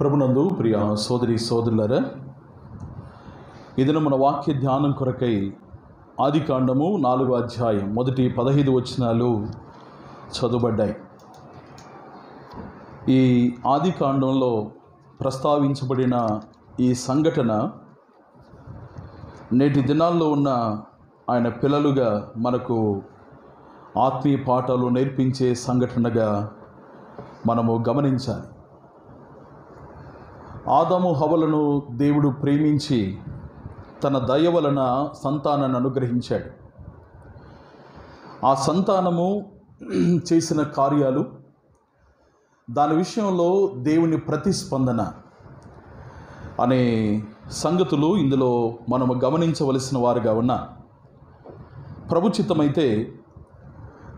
ప్రభునందు ప్రియ సోదరి సోదరులరా ఇది మన వాక్య ధ్యానం కొరకై ఆది కాండము నాలుగో అధ్యాయం మొదటి పదహైదు వచనాలు చదువుబడ్డాయి. ఈ ఆది కాండంలో ప్రస్తావించబడిన ఈ సంఘటన నేటి దినాల్లో ఉన్న ఆయన పిల్లలుగా మనకు ఆత్మీయ పాఠాలు నేర్పించే సంఘటనగా మనము గమనించాలి. ఆదాము హవలను దేవుడు ప్రేమించి తన దయ వలన సంతానాన్ని అనుగ్రహించాడు. ఆ సంతానము చేసిన కార్యాలు దాని విషయంలో దేవుని ప్రతిస్పందన అనే సంగతులు ఇందులో మనము గమనించవలసిన వారుగా ఉన్న ప్రభుచితమైతే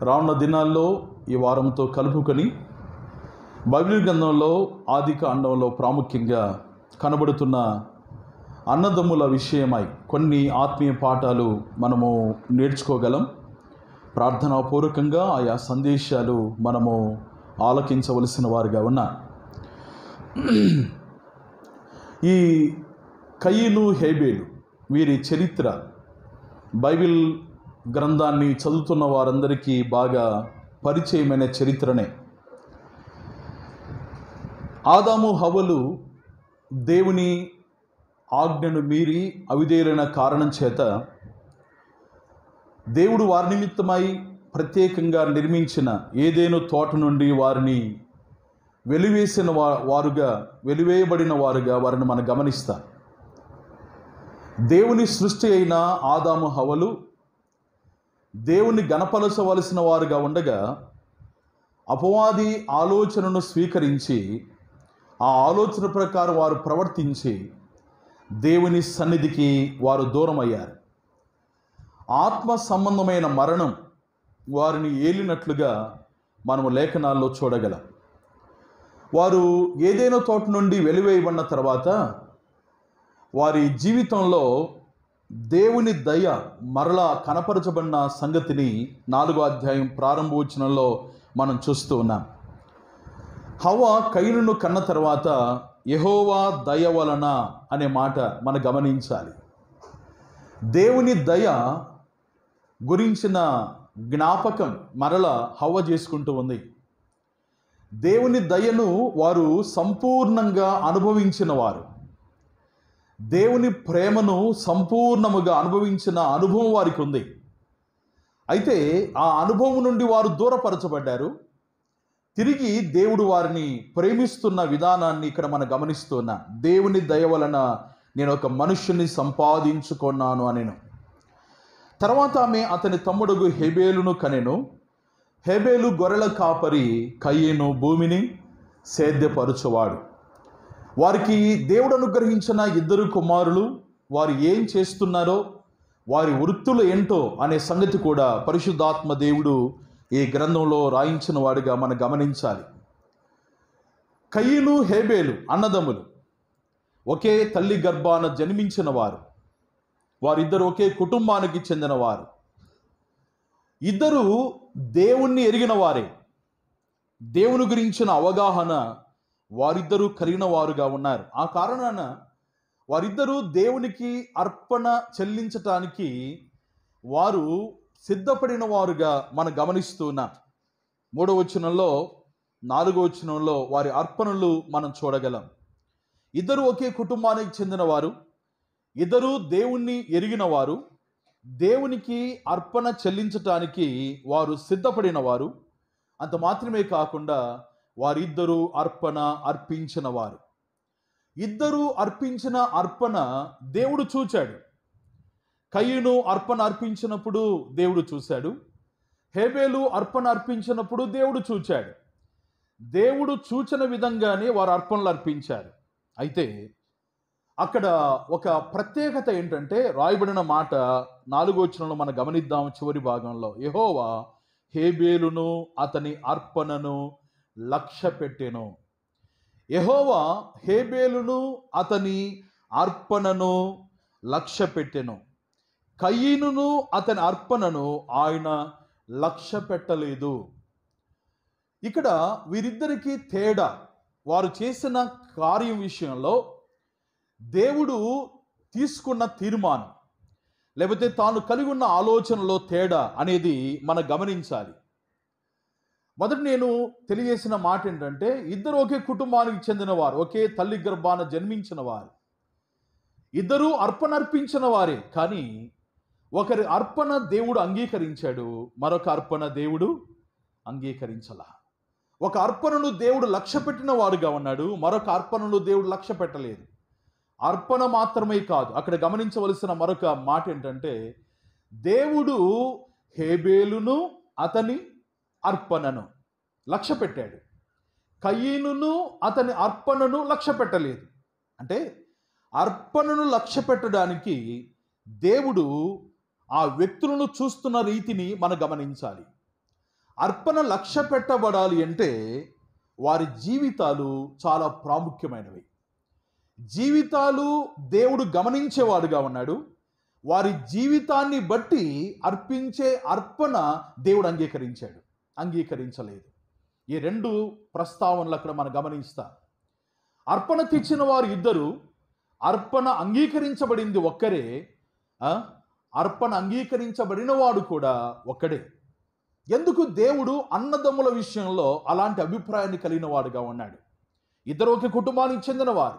రానున్న దినాల్లో ఈ వారంతో కలుపుకొని బైబిల్ గ్రంథంలో ఆది కాండంలో ప్రాముఖ్యంగా కనబడుతున్న అన్నదమ్ముల విషయమై కొన్ని ఆత్మీయ పాఠాలు మనము నేర్చుకోగలం. ప్రార్థనాపూర్వకంగా ఆయా సందేశాలు మనము ఆలకించవలసిన వారుగా ఉన్నా. ఈ కయ్యను హేబేలు వీరి చరిత్ర బైబిల్ గ్రంథాన్ని చదువుతున్న వారందరికీ బాగా పరిచయమైన చరిత్రనే. ఆదాము హవలు దేవుని ఆజ్ఞను మీరి అవిధేయులైన కారణం చేత దేవుడు వారి నిమిత్తమై ప్రత్యేకంగా నిర్మించిన ఏదేను తోట నుండి వారిని వెలివేసిన వా వారుగా వెలివేయబడిన వారుగా వారిని మనం గమనిస్తాం. దేవుని సృష్టి అయిన ఆదాము హవలు దేవుని గణపరచవలసిన వారుగా ఉండగా అపవాది ఆలోచనను స్వీకరించి ఆ ఆలోచన ప్రకారం వారు ప్రవర్తించి దేవుని సన్నిధికి వారు దూరమయ్యారు. ఆత్మ సంబంధమైన మరణం వారిని ఏలినట్లుగా మనము లేఖనాల్లో చూడగలం. వారు ఏదైనా తోట నుండి వెలివేయబడిన తర్వాత వారి జీవితంలో దేవుని దయ మరలా కనపరచబడిన సంగతిని నాలుగో అధ్యాయం ప్రారంభోచనంలో మనం చూస్తూ ఉన్నాం. హవ కైనును కన్న తర్వాత యహోవా దయ వలన అనే మాట మనం గమనించాలి. దేవుని దయ గురించిన జ్ఞాపకం మరల హవ్వ చేసుకుంటూ ఉంది. దేవుని దయను వారు సంపూర్ణంగా అనుభవించిన వారు. దేవుని ప్రేమను సంపూర్ణముగా అనుభవించిన అనుభవం వారికి ఉంది. అయితే ఆ అనుభవం నుండి వారు దూరపరచబడ్డారు. తిరిగి దేవుడు వారిని ప్రేమిస్తున్న విధానాన్ని ఇక్కడ మనం గమనిస్తున్నా దేవుని దయ వలన నేను ఒక మనుష్యుని సంపాదించుకున్నాను అనేను. తర్వాత ఆమె అతని తమ్ముడుగు హెబేలును కనెను. హెబేలు గొర్రెల కాపరి కయ్యను భూమిని సేద్యపరచువాడు. వారికి దేవుడు అనుగ్రహించిన ఇద్దరు కుమారులు వారు ఏం చేస్తున్నారో వారి వృత్తులు ఏంటో అనే సంగతి కూడా పరిశుద్ధాత్మ దేవుడు ఈ గ్రంథంలో రాయించిన వాడిగా మనం గమనించాలి. కయ్యిలు హేబేలు అన్నదమ్ములు ఒకే తల్లి గర్భాన జన్మించిన వారు. వారిద్దరు ఒకే కుటుంబానికి చెందినవారు. ఇద్దరు దేవుణ్ణి ఎరిగిన వారే. దేవుని గురించిన అవగాహన వారిద్దరూ కలిగిన వారుగా ఉన్నారు. ఆ కారణాన వారిద్దరూ దేవునికి అర్పణ చెల్లించటానికి వారు సిద్ధపడిన వారుగా మనం గమనిస్తున్నాం మూడవ వచనంలో నాలుగో వచనంలో వారి అర్పణలు మనం చూడగలం. ఇద్దరు ఒకే కుటుంబానికి చెందినవారు ఇద్దరు దేవుణ్ణి ఎరిగిన వారు దేవునికి అర్పణ చెల్లించటానికి వారు సిద్ధపడిన వారు అంత మాత్రమే కాకుండా వారిద్దరూ అర్పణ అర్పించిన వారు ఇద్దరు అర్పించిన అర్పణ దేవుడు చూచాడు. కయ్యను అర్పణ అర్పించినప్పుడు దేవుడు చూశాడు. హేబేలు అర్పణ అర్పించినప్పుడు దేవుడు చూచాడు. దేవుడు చూచిన విధంగానే వారు అర్పణలు అర్పించారు. అయితే అక్కడ ఒక ప్రత్యేకత ఏంటంటే రాయబడిన మాట నాలుగో వచనంలో మనం గమనిద్దాం చివరి భాగంలో. యహోవా హేబేలును అతని అర్పణను లక్ష్య పెట్టెను. యహోవా హేబేలును అతని అర్పణను లక్ష్య పెట్టెను. కయ్యనును అతని అర్పణను ఆయన లక్ష్య పెట్టలేదు ఇక్కడ వీరిద్దరికీ తేడా వారు చేసిన కార్యం విషయంలో దేవుడు తీసుకున్న తీర్మానం లేకపోతే తాను కలిగి ఉన్న ఆలోచనలో తేడా అనేది మనం గమనించాలి. మొదట నేను తెలియజేసిన మాట ఏంటంటే ఇద్దరు ఒకే కుటుంబానికి చెందినవారు ఒకే తల్లి గర్భాన జన్మించిన వారు. ఇద్దరూ అర్పణ అర్పించిన వారే కానీ ఒకరి అర్పణ దేవుడు అంగీకరించాడు మరొక అర్పణ దేవుడు అంగీకరించలా. ఒక అర్పణను దేవుడు లక్ష్య పెట్టిన వాడుగా ఉన్నాడు మరొక అర్పణను దేవుడు లక్ష్య పెట్టలేదు. అర్పణ మాత్రమే కాదు అక్కడ గమనించవలసిన మరొక మాట ఏంటంటే దేవుడు హేబేలును అతని అర్పణను లక్ష్య పెట్టాడు. కయ్యనును అతని అర్పణను లక్ష్య పెట్టలేదు. అంటే అర్పణను లక్ష్య పెట్టడానికి దేవుడు ఆ వ్యక్తులను చూస్తున్న రీతిని మనం గమనించాలి. అర్పణ లక్ష్య పెట్టబడాలి అంటే వారి జీవితాలు చాలా ప్రాముఖ్యమైనవి. జీవితాలు దేవుడు గమనించేవాడుగా ఉన్నాడు. వారి జీవితాన్ని బట్టి అర్పించే అర్పణ దేవుడు అంగీకరించాడు. అంగీకరించలేదు. ఈ రెండు ప్రస్తావనలు అక్కడ మనం గమనిస్తాం. అర్పణ తెచ్చిన వారు ఇద్దరు అర్పణ అంగీకరించబడింది ఒక్కరే అర్పణ అంగీకరించబడిన వాడు కూడా ఒక్కడే. ఎందుకు దేవుడు అన్నదమ్ముల విషయంలో అలాంటి అభిప్రాయాన్ని కలిగిన వాడుగా ఉన్నాడు? ఇద్దరు ఒక కుటుంబానికి చెందిన వారు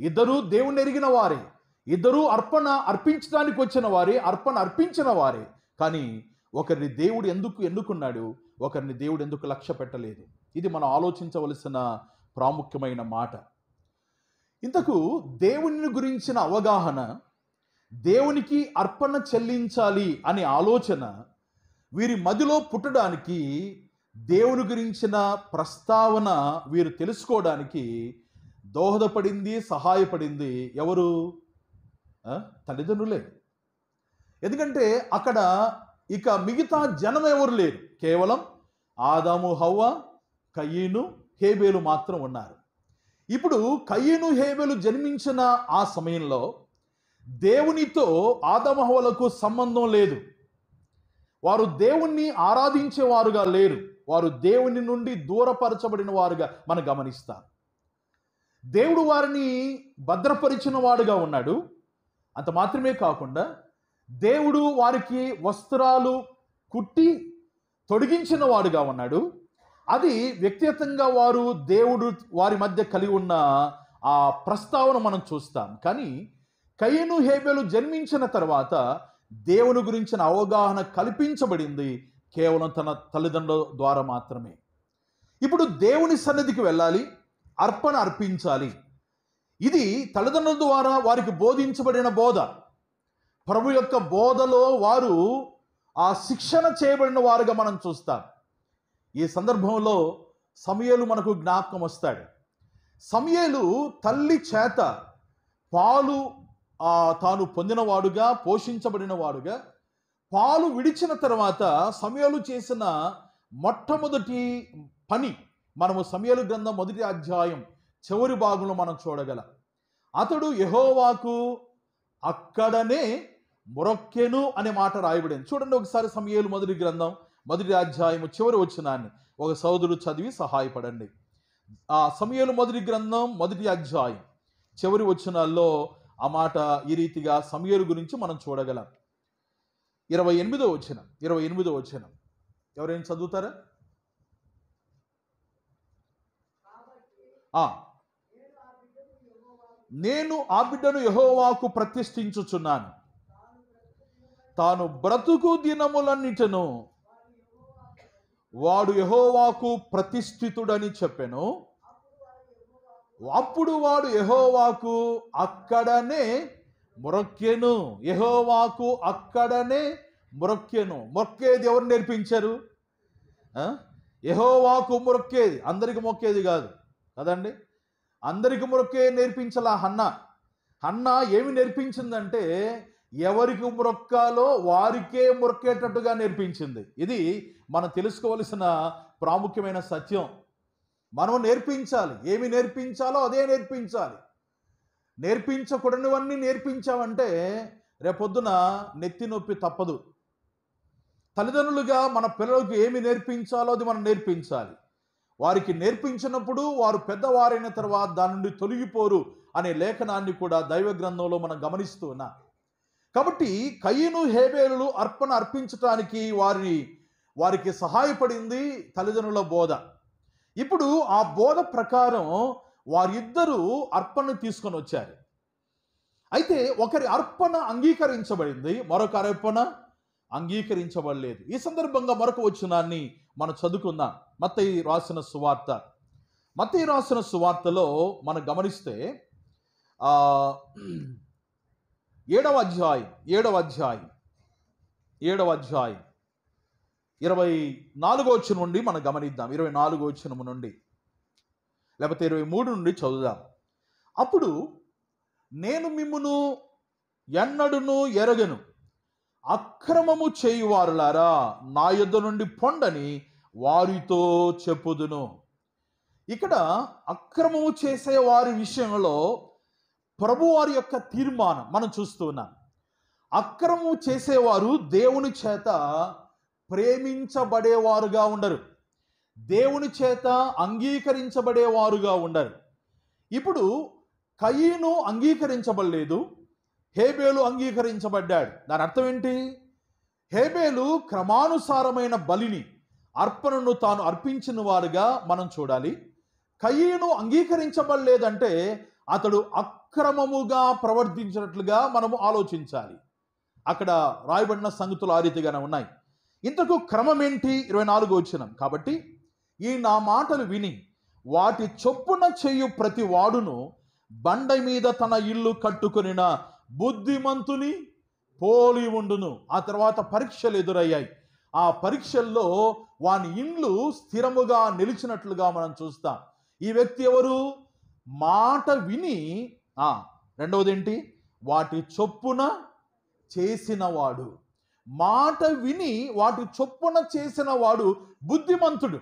ఇద్దరూ దేవుని ఎరిగిన వారే ఇద్దరూ అర్పణ అర్పించడానికి వచ్చిన వారే అర్పణ అర్పించిన వారే కానీ ఒకరిని దేవుడు ఎందుకు ఎన్నుకున్నాడు? ఒకరిని దేవుడు ఎందుకు లక్ష్య పెట్టలేదు? ఇది మనం ఆలోచించవలసిన ప్రాముఖ్యమైన మాట. ఇంతకు దేవుని గురించిన అవగాహన దేవునికి అర్పణ చెల్లించాలి అనే ఆలోచన వీరి మదిలో పుట్టడానికి దేవుని గురించిన ప్రస్తావన వీరు తెలుసుకోవడానికి దోహదపడింది సహాయపడింది ఎవరు? తల్లిదండ్రులే. ఎందుకంటే అక్కడ ఇక మిగతా జనం ఎవరు లేరు? కేవలం ఆదాము హవ్వ కయ్యను హేబేలు మాత్రం ఉన్నారు. ఇప్పుడు కయ్యను హేబేలు జన్మించిన ఆ సమయంలో దేవునితో ఆదమహవలకు సంబంధం లేదు. వారు దేవుణ్ణి ఆరాధించేవారుగా లేరు. వారు దేవుని నుండి దూరపరచబడిన వారుగా మనం గమనిస్తాం. దేవుడు వారిని భద్రపరిచిన వాడుగా ఉన్నాడు. అంత మాత్రమే కాకుండా దేవుడు వారికి వస్త్రాలు కుట్టి తొడిగించిన వాడుగా ఉన్నాడు. అది వ్యక్తిగతంగా వారు దేవుడు వారి మధ్య కలిగి ఉన్న ఆ ప్రస్తావన మనం చూస్తాం. కానీ కయ్యను హేబెలు జన్మించిన తర్వాత దేవుని గురించిన అవగాహన కల్పించబడింది కేవలం తన తల్లిదండ్రుల ద్వారా మాత్రమే. ఇప్పుడు దేవుని సన్నిధికి వెళ్ళాలి అర్పణ అర్పించాలి. ఇది తల్లిదండ్రుల ద్వారా వారికి బోధించబడిన బోధ. ప్రభు యొక్క బోధలో వారు ఆ శిక్షణ చేయబడిన వారుగా మనం చూస్తాం. ఈ సందర్భంలో సమయలు మనకు జ్ఞాపకం వస్తాడు సమయలు తల్లి చేత పాలు తాను పొందినవాడుగా పోషించబడిన వాడుగా పాలు విడిచిన తర్వాత సమయాలు చేసిన మొట్టమొదటి పని మనము సమయాలు గ్రంథం మొదటి అధ్యాయం చివరి భాగంలో మనం చూడగలం. అతడు యహోవాకు అక్కడనే మొరొక్కెను అనే మాట రాయబడింది. చూడండి ఒకసారి సమయాలు మొదటి గ్రంథం మొదటి అధ్యాయము చివరి వచ్చినాన్ని ఒక సోదరుడు చదివి సహాయపడండి. ఆ సమయాలు మొదటి గ్రంథం మొదటి అధ్యాయం చివరి వచ్చినాల్లో ఆ మాట ఈ రీతిగా సమయలు గురించి మనం చూడగలం. ఇరవై ఎనిమిదో వచ్చిన ఇరవై ఎనిమిదో వచ్చిన ఎవరైనా చదువుతారా? ఆ. నేను ఆ బిడ్డను యహోవాకు ప్రతిష్ఠించుచున్నాను. తాను బ్రతుకు దినములన్నిటను వాడు యహోవాకు ప్రతిష్ఠితుడని చెప్పెను. అప్పుడు వాడు యహోవాకు అక్కడనే మొరక్కెను. యహోవాకు అక్కడనే మొరక్కెను. మొక్కేది ఎవరు నేర్పించారు? యహోవాకు యెహోవాకు అందరికి మొక్కేది కాదు. కదండి? అందరికి మొక్కే నేర్పించాల హన్న? హన్న ఏమి నేర్పించిందంటే ఎవరికి మొక్కాలో వారికే మొక్కేటట్టుగా నేర్పించింది. ఇది మనం తెలుసుకోవలసిన ప్రాముఖ్యమైన సత్యం. మనం నేర్పించాలి. ఏమి నేర్పించాలో అదే నేర్పించాలి. నేర్పించకూడనివన్నీ నేర్పించామంటే రేపొద్దున నెత్తి నొప్పి తప్పదు. తల్లిదండ్రులుగా మన పిల్లలకు ఏమి నేర్పించాలో అది మనం నేర్పించాలి. వారికి నేర్పించినప్పుడు వారు పెద్దవారైన తర్వాత దాని నుండి తొలగిపోరు అనే లేఖనాన్ని కూడా దైవ గ్రంథంలో మనం గమనిస్తూ ఉన్నాం. కాబట్టి కయ్యను హేబేలు అర్పణ అర్పించటానికి వారిని వారికి సహాయపడింది తల్లిదండ్రుల బోధ. ఇప్పుడు ఆ బోధ ప్రకారం వారిద్దరూ అర్పణ తీసుకొని వచ్చారు. అయితే ఒకరి అర్పణ అంగీకరించబడింది మరొక అర్పణ అంగీకరించబడలేదు. ఈ సందర్భంగా మరొక వచనాన్ని మనం చదువుకుందాం. మత్తయి రాసిన సువార్త. మత్తయి రాసిన సువార్తలో మనం గమనిస్తే ఏడవ అధ్యాయం ఏడవ అధ్యాయం ఏడవ అధ్యాయం. ఇరవై నాలుగో వచ్చిన నుండి మనం గమనిద్దాం. ఇరవై నాలుగో వచ్చినము నుండి. లేకపోతే ఇరవై మూడు నుండి చదువుదాం. అప్పుడు నేను మిమ్మును ఎన్నడును ఎరగను. అక్రమము చేయువారులారా నా యుద్ధ నుండి పొండని వారితో చెప్పుదును. ఇక్కడ అక్రమము చేసే వారి విషయంలో ప్రభువారి యొక్క తీర్మానం మనం చూస్తూ ఉన్నాం. అక్రమము చేసేవారు దేవుని చేత ప్రేమించబడేవారుగా ఉండరు. దేవుని చేత అంగీకరించబడేవారుగా ఉండరు. ఇప్పుడు కయీను అంగీకరించబడలేదు హేబేలు అంగీకరించబడ్డాడు. దాని అర్థం ఏంటి? హేబేలు క్రమానుసారమైన బలిని అర్పణను తాను అర్పించిన వారుగా మనం చూడాలి. కయ్యను అంగీకరించబడలేదంటే అతడు అక్రమముగా ప్రవర్తించినట్లుగా మనము ఆలోచించాలి. అక్కడ రాయబడిన సంగతులు ఆ రీతిగానే ఉన్నాయి. ఇంతకు క్రమం ఏంటి ఇరవై నాలుగు వచ్చినం కాబట్టి ఈ నా మాటలు విని వాటి చొప్పున చేయు ప్రతి వాడును బండ మీద తన ఇల్లు కట్టుకునిన బుద్ధిమంతుని పోలి ఉండును. ఆ తర్వాత పరీక్షలు ఎదురయ్యాయి. ఆ పరీక్షల్లో వాని ఇండ్లు స్థిరముగా నిలిచినట్లుగా మనం చూస్తాం. ఈ వ్యక్తి ఎవరు? మాట విని ఆ రెండవది ఏంటి వాటి చొప్పున చేసినవాడు. మాట విని వాటి చొప్పున చేసిన వాడు బుద్ధిమంతుడు.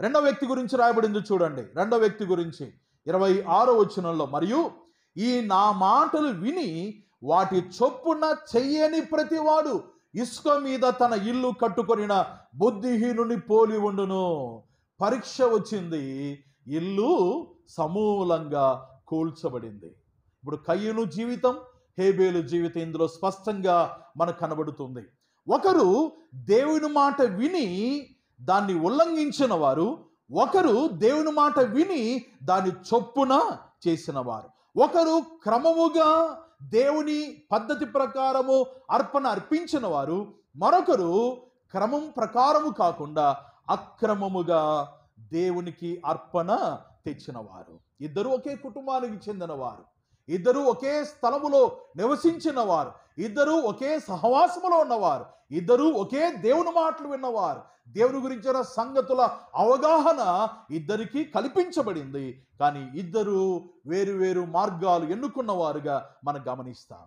రెండో వ్యక్తి గురించి రాయబడింది చూడండి. రెండో వ్యక్తి గురించి ఇరవై ఆరో వచనంలో మరియు ఈ నా మాటలు విని వాటి చొప్పున చెయ్యని ప్రతివాడు ఇసుక మీద తన ఇల్లు కట్టుకొనిన బుద్ధిహీనుని పోలి ఉండును. పరీక్ష వచ్చింది. ఇల్లు సమూలంగా కూల్చబడింది. ఇప్పుడు కయ్యను జీవితం హేబేలు జీవితం ఇందులో స్పష్టంగా మనకు కనబడుతుంది. ఒకరు దేవుని మాట విని దాన్ని ఉల్లంఘించిన వారు ఒకరు దేవుని మాట విని దాన్ని చొప్పున చేసిన వారు. ఒకరు క్రమముగా దేవుని పద్ధతి ప్రకారము అర్పణ అర్పించిన వారు మరొకరు క్రమం ప్రకారము కాకుండా అక్రమముగా దేవునికి అర్పణ తెచ్చినవారు ఇద్దరు ఒకే కుటుంబానికి చెందినవారు ఇద్దరు ఒకే స్థలములో నివసించిన వారు ఇద్దరు ఒకే సహవాసములో ఉన్నవారు. ఇద్దరు ఒకే దేవుని మాటలు విన్నవారు. దేవుని గురించిన సంగతుల అవగాహన ఇద్దరికి కల్పించబడింది. కానీ ఇద్దరు వేరు వేరు మార్గాలు ఎన్నుకున్నవారుగా మనం గమనిస్తాం.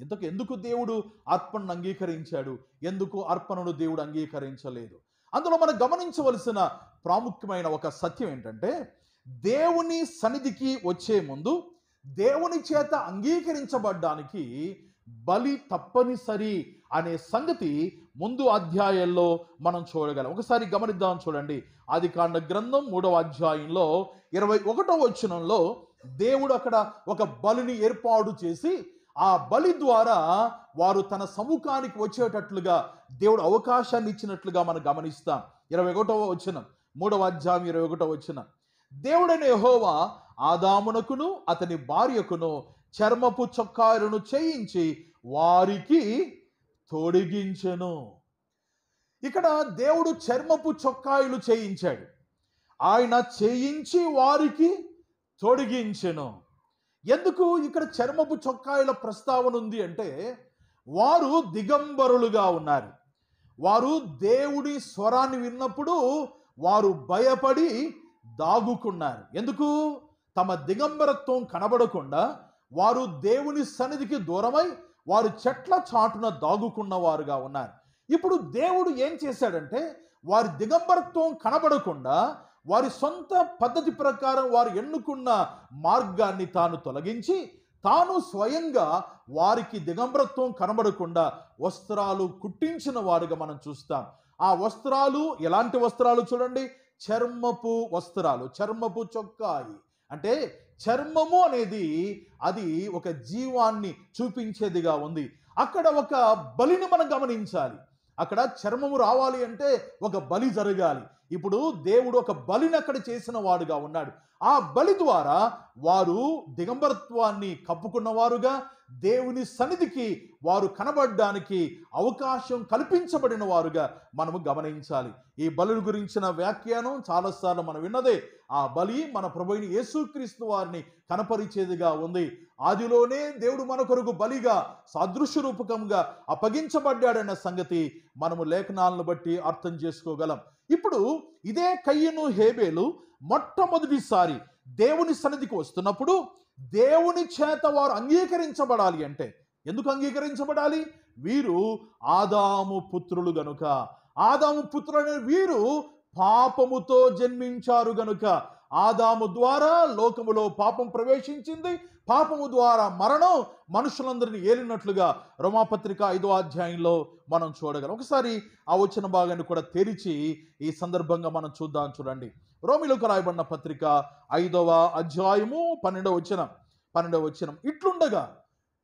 ఇంతకు ఎందుకు దేవుడు అర్పణను అంగీకరించాడు? ఎందుకు అర్పణను దేవుడు అంగీకరించలేదు? అందులో మనం గమనించవలసిన ప్రాముఖ్యమైన ఒక సత్యం ఏంటంటే దేవుని సన్నిధికి వచ్చే ముందు దేవుని చేత అంగీకరించబడ్డానికి బలి తప్పనిసరి అనే సంగతి ముందు అధ్యాయంలో మనం చూడగలం. ఒకసారి గమనిద్దాం చూడండి. ఆది కాండ గ్రంథం మూడవ అధ్యాయంలో ఇరవై ఒకటో వచనంలో దేవుడు అక్కడ ఒక బలిని ఏర్పాటు చేసి ఆ బలి ద్వారా వారు తన సముఖానికి వచ్చేటట్లుగా దేవుడు అవకాశాన్ని ఇచ్చినట్లుగా మనం గమనిస్తాం. ఇరవై ఒకటవ వచనం మూడవ అధ్యాయం ఇరవై ఒకటవ వచనం. దేవుడైన హోవా ఆదామునకును అతని భార్యకును చర్మపు చొక్కాలను చేయించి వారికి తొడిగించెను. ఇక్కడ దేవుడు చర్మపు చొక్కాయిలు చేయించాడు. ఆయన చేయించి వారికి తొడిగించెను. ఎందుకు ఇక్కడ చర్మపు చొక్కాయిల ప్రస్తావన ఉంది అంటే వారు దిగంబరులుగా ఉన్నారు. వారు దేవుడి స్వరాన్ని విన్నప్పుడు వారు భయపడి దాగుకున్నారు. ఎందుకు? తమ దిగంబరత్వం కనబడకుండా వారు దేవుని సన్నిధికి దూరమై వారు చెట్ల చాటున దాగుకున్న వారుగా ఉన్నారు. ఇప్పుడు దేవుడు ఏం చేశాడంటే వారి దిగంబరత్వం కనబడకుండా వారి సొంత పద్ధతి ప్రకారం వారు ఎన్నుకున్న మార్గాన్ని తాను తొలగించి తాను స్వయంగా వారికి దిగంబరత్వం కనబడకుండా వస్త్రాలు కుట్టించిన వారుగా మనం చూస్తాం. ఆ వస్త్రాలు ఎలాంటి వస్త్రాలు చూడండి? చర్మపు వస్త్రాలు చర్మపు చొక్కాయి అంటే చర్మము అనేది అది ఒక జీవాన్ని చూపించేదిగా ఉంది. అక్కడ ఒక బలిని మనం గమనించాలి. అక్కడ చర్మము రావాలి అంటే ఒక బలి జరగాలి. ఇప్పుడు దేవుడు ఒక బలిని అక్కడ చేసిన వాడుగా ఉన్నాడు. ఆ బలి ద్వారా వారు దిగంబరత్వాన్ని కప్పుకున్నవారుగా దేవుని సన్నిధికి వారు కనబడడానికి అవకాశం కల్పించబడిన వారుగా మనము గమనించాలి. ఈ బలుని గురించిన వ్యాఖ్యానం చాలాసార్లు మనం విన్నదే. ఆ బలి మన ప్రభుని యేసుక్రీస్తు వారిని కనపరిచేదిగా ఉంది. ఆదిలోనే దేవుడు మన కొరకు బలిగా సాదృశ్య రూపకంగా అప్పగించబడ్డాడన్న సంగతి మనము లేఖనాలను బట్టి అర్థం చేసుకోగలం. ఇప్పుడు ఇదే కయ్యను హేబేలు మొట్టమొదటిసారి దేవుని సన్నిధికి వస్తున్నప్పుడు దేవుని చేత వారు అంగీకరించబడాలి అంటే ఎందుకు అంగీకరించబడాలి? వీరు ఆదాము పుత్రులు గనుక. ఆదాము పుత్రులైన వీరు పాపముతో జన్మించారు గనుక. ఆదాము ద్వారా లోకములో పాపం ప్రవేశించింది. పాపము ద్వారా మరణం మనుషులందరినీ ఏలినట్లుగా రోమాపత్రిక ఐదో అధ్యాయంలో మనం చూడగలం. ఒకసారి ఆ వచ్చిన భాగాన్ని కూడా తెరిచి ఈ సందర్భంగా మనం చూద్దాం చూడండి. రోమిలోకి రాయబడిన పత్రిక ఐదవ అధ్యాయము పన్నెండవ వచ్చిన పన్నెండవ వచనం. ఇట్లుండగా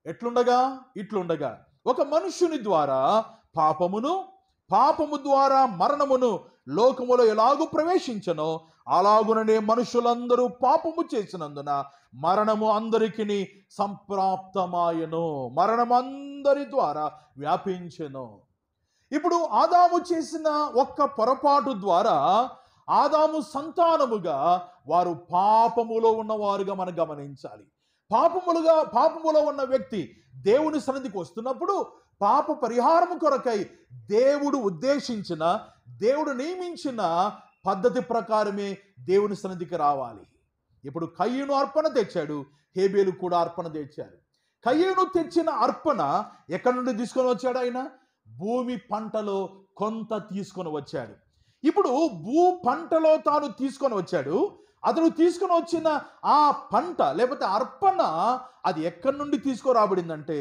ఎట్లుండగా ఇట్లుండగా ఒక మనుషుని ద్వారా పాపమును పాపము ద్వారా మరణమును లోకములో ఎలాగూ ప్రవేశించనో అలాగుననే మనుషులందరూ పాపము చేసినందున మరణము అందరికిని సంప్రాప్తమాయను. మరణం అందరి ద్వారా వ్యాపించెను. ఇప్పుడు ఆదాము చేసిన ఒక్క పొరపాటు ద్వారా ఆదాము సంతానముగా వారు పాపములో ఉన్నవారుగా మనం గమనించాలి. పాపములుగా పాపములో ఉన్న వ్యక్తి దేవుని సన్నిధికి వస్తున్నప్పుడు పాప పరిహారం కొరకై దేవుడు ఉద్దేశించిన దేవుడు నియమించిన పద్ధతి ప్రకారమే దేవుని సన్నిధికి రావాలి. ఇప్పుడు కయ్యను అర్పణ తెచ్చాడు హేబేలు కూడా అర్పణ తెచ్చారు. కయ్యను తెచ్చిన అర్పణ ఎక్కడి నుండి తీసుకొని వచ్చాడు ఆయన? భూమి పంటలో కొంత తీసుకొని వచ్చాడు. ఇప్పుడు భూ పంటలో తాను తీసుకొని వచ్చాడు అతను తీసుకుని వచ్చిన ఆ పంట లేకపోతే అర్పణ అది ఎక్కడి నుండి తీసుకురాబడిందంటే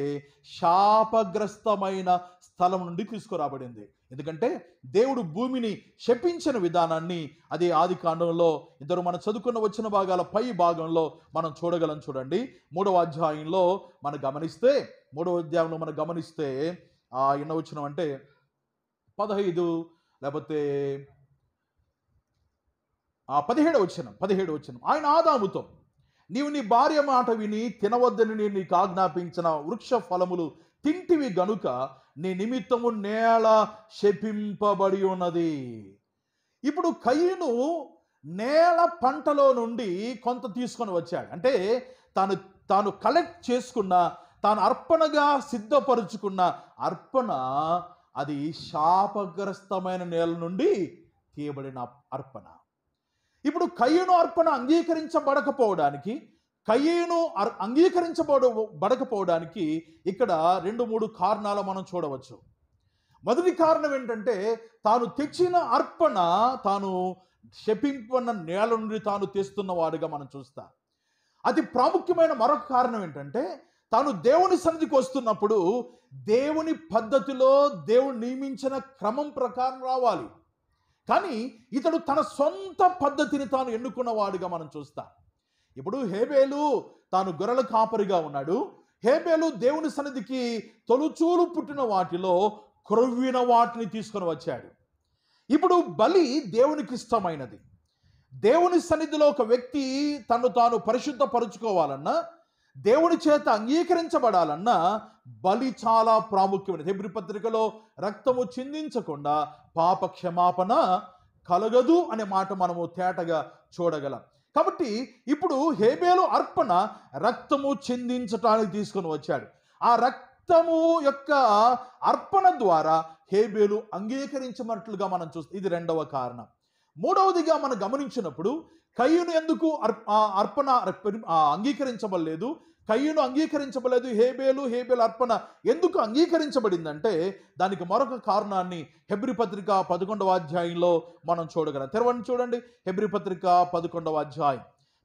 శాపగ్రస్తమైన స్థలం నుండి తీసుకురాబడింది. ఎందుకంటే దేవుడు భూమిని శపించిన విధానాన్ని అది ఆది కాండంలో ఇద్దరు మనం చదువుకున్న వచ్చిన భాగాల పై భాగంలో మనం చూడగలం చూడండి. మూడవ అధ్యాయంలో మనం గమనిస్తే మూడవ అధ్యాయంలో మనం గమనిస్తే ఆ ఎన్న వచ్చిన అంటే పదహైదు లేకపోతే ఆ పదిహేడు వచ్చిన పదిహేడు వచ్చిన ఆయన ఆదాముతో నీవు నీ భార్య మాట విని తినవద్దని నేను నీకు ఆజ్ఞాపించిన వృక్ష ఫలములు తింటివి గనుక నీ నిమిత్తము నేల శపింపబడి ఉన్నది. ఇప్పుడు కయ్యను నేల పంటలో నుండి కొంత తీసుకొని వచ్చాడు. అంటే తాను తాను కలెక్ట్ చేసుకున్న తాను అర్పణగా సిద్ధపరుచుకున్న అర్పణ అది శాపగ్రస్తమైన నేల నుండి తీయబడిన అర్పణ. ఇప్పుడు కయ్యను అర్పణ అంగీకరించబడకపోవడానికి కయ్యను అర్ అంగీకరించబడ బడకపోవడానికి ఇక్కడ రెండు మూడు కారణాలు మనం చూడవచ్చు. మొదటి కారణం ఏంటంటే తాను తెచ్చిన అర్పణ తాను శపింపన్న నేల నుండి తాను తెస్తున్న వాడుగా మనం చూస్తాం. అతి ప్రాముఖ్యమైన మరొక కారణం ఏంటంటే తాను దేవుని సన్నిధికి వస్తున్నప్పుడు దేవుని పద్ధతిలో దేవుడు నియమించిన క్రమం ప్రకారం రావాలి. కానీ ఇతడు తన సొంత పద్ధతిని తాను ఎన్నుకున్నవాడుగా మనం చూస్తాం. ఇప్పుడు హేబేలు తాను గొర్రెల కాపరిగా ఉన్నాడు. హేబేలు దేవుని సన్నిధికి తొలుచూలు పుట్టిన వాటిలో క్రొవ్విన వాటిని తీసుకొని వచ్చాడు. ఇప్పుడు బలి దేవునికి ఇష్టమైనది. దేవుని సన్నిధిలో ఒక వ్యక్తి తను తాను పరిశుద్ధపరుచుకోవాలన్నా దేవుని చేత అంగీకరించబడాలన్నా బలి చాలా ప్రాముఖ్యమైనది. హెబ్రి పత్రికలో రక్తము చిందించకుండా పాప క్షమాపణ కలగదు అనే మాట మనము తేటగా చూడగలం. కాబట్టి ఇప్పుడు హేబేలు అర్పణ రక్తము చిందించటానికి తీసుకొని వచ్చాడు. ఆ రక్తము యొక్క అర్పణ ద్వారా హేబేలు అంగీకరించమన్నట్లుగా మనం చూస్తాం ఇది రెండవ కారణం. మూడవదిగా మనం గమనించినప్పుడు కయ్యును ఎందుకు ఆ అర్పణ అంగీకరించబడలేదు? కయ్యును అంగీకరించబడలేదు హేబేలు హేబేలు అర్పణ ఎందుకు అంగీకరించబడిందంటే దానికి మరొక కారణాన్ని హెబ్రి పత్రిక పదకొండవ అధ్యాయంలో మనం చూడగలం. తెరవండి చూడండి హెబ్రి పత్రిక పదకొండవ అధ్యాయం.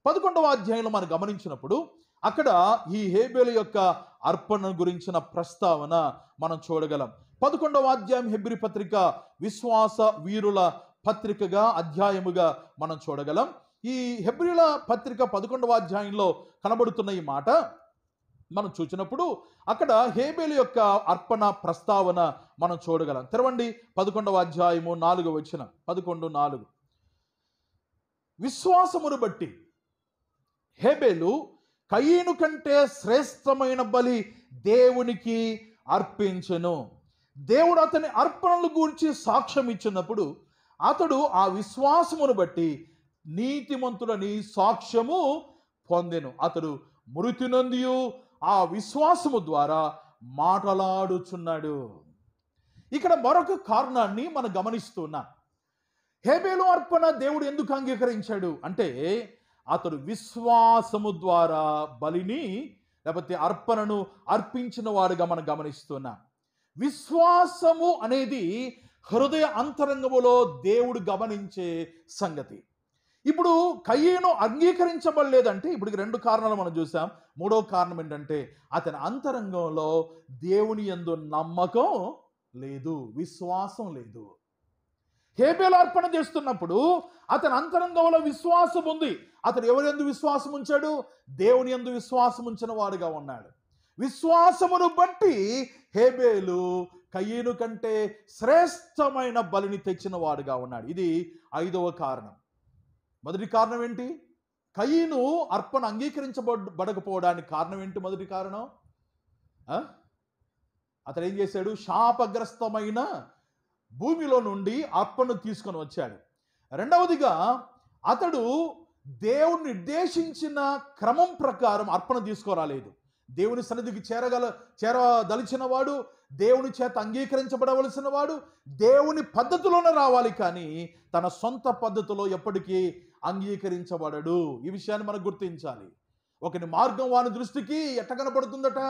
పదకొండవ అధ్యాయంలో మనం గమనించినప్పుడు అక్కడ ఈ హేబేలు యొక్క అర్పణ గురించిన ప్రస్తావన మనం చూడగలం. పదకొండవ అధ్యాయం హెబ్రి పత్రిక విశ్వాస వీరుల పత్రికగా అధ్యాయముగా మనం చూడగలం. ఈ హెబ్రిల పత్రిక పదకొండవ అధ్యాయంలో కనబడుతున్న ఈ మాట. మనం చూసినప్పుడు అక్కడ హేబేలు యొక్క అర్పణ ప్రస్తావన మనం చూడగలం. తెరవండి పదకొండవ అధ్యాయము నాలుగు వచ్చిన పదకొండు నాలుగు. విశ్వాసమును బట్టి హేబేలు కయ్యను కంటే శ్రేష్టమైన బలి దేవునికి అర్పించెను. దేవుడు అతని అర్పణలు గురించి సాక్ష్యం ఇచ్చినప్పుడు అతడు ఆ విశ్వాసమును బట్టి నీతిమంతుడని సాక్ష్యము పొందెను. అతడు మృతి నందియు ఆ విశ్వాసము ద్వారా మాటలాడుచున్నాడు. ఇక్కడ మరొక కారణాన్ని మనం గమనిస్తున్నాం హేబేలు అర్పణ దేవుడు ఎందుకు అంగీకరించాడు? అంటే అతడు విశ్వాసము ద్వారా బలిని లేకపోతే అర్పణను అర్పించిన వాడుగా మనం గమనిస్తున్నాం విశ్వాసము అనేది హృదయ అంతరంగములో దేవుడు గమనించే సంగతి. ఇప్పుడు కయ్యేను అంగీకరించబడలేదంటే ఇప్పుడు రెండు కారణాలు మనం చూసాం. మూడో కారణం ఏంటంటే అతని అంతరంగంలో దేవుని యందు నమ్మకం లేదు విశ్వాసం లేదు. హేబేలు అర్పణ చేస్తున్నప్పుడు అతని అంతరంగంలో విశ్వాసం ఉంది. అతను ఎవరి ఎందు విశ్వాసం ఉంచాడు? దేవుని ఎందు విశ్వాసం ఉంచిన వాడుగా ఉన్నాడు. విశ్వాసమును బట్టి హేబేలు కయ్యేను కంటే శ్రేష్టమైన బలిని తెచ్చిన వాడుగా ఉన్నాడు. ఇది ఐదవ కారణం. మొదటి కారణం ఏంటి? కయ్యను అర్పణ అంగీకరించబడకపోవడానికి కారణం ఏంటి మొదటి కారణం? అతడు ఏం చేశాడు? శాపగ్రస్తమైన భూమిలో నుండి అర్పణను తీసుకొని వచ్చాడు. రెండవదిగా అతడు దేవుడు నిర్దేశించిన క్రమం ప్రకారం అర్పణ తీసుకురాలేదు. దేవుని సన్నిధికి చేరగల చేరదలిచిన వాడు దేవుని చేత అంగీకరించబడవలసిన వాడు దేవుని పద్ధతిలోనే రావాలి కానీ తన సొంత పద్ధతిలో ఎప్పటికీ అంగీకరించబడడు. ఈ విషయాన్ని మనం గుర్తించాలి. ఒకని మార్గం వాని దృష్టికి ఎట్ట కనపడుతుందట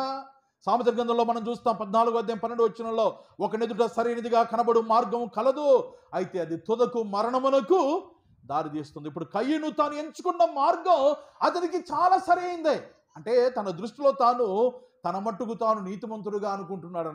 సామెత గ్రంథంలో మనం చూస్తాం పద్నాలుగు అధ్యాయం పన్నెండు వచ్చినలో ఒకనెదుట సరైనదిగా కనబడు మార్గం కలదు. అయితే అది తుదకు మరణమునకు దారి తీస్తుంది. ఇప్పుడు కయ్యను తాను ఎంచుకున్న మార్గం అతనికి చాలా సరైందే. అంటే తన దృష్టిలో తాను తన మట్టుకు తాను నీతిమంతుడుగా అనుకుంటున్నాడు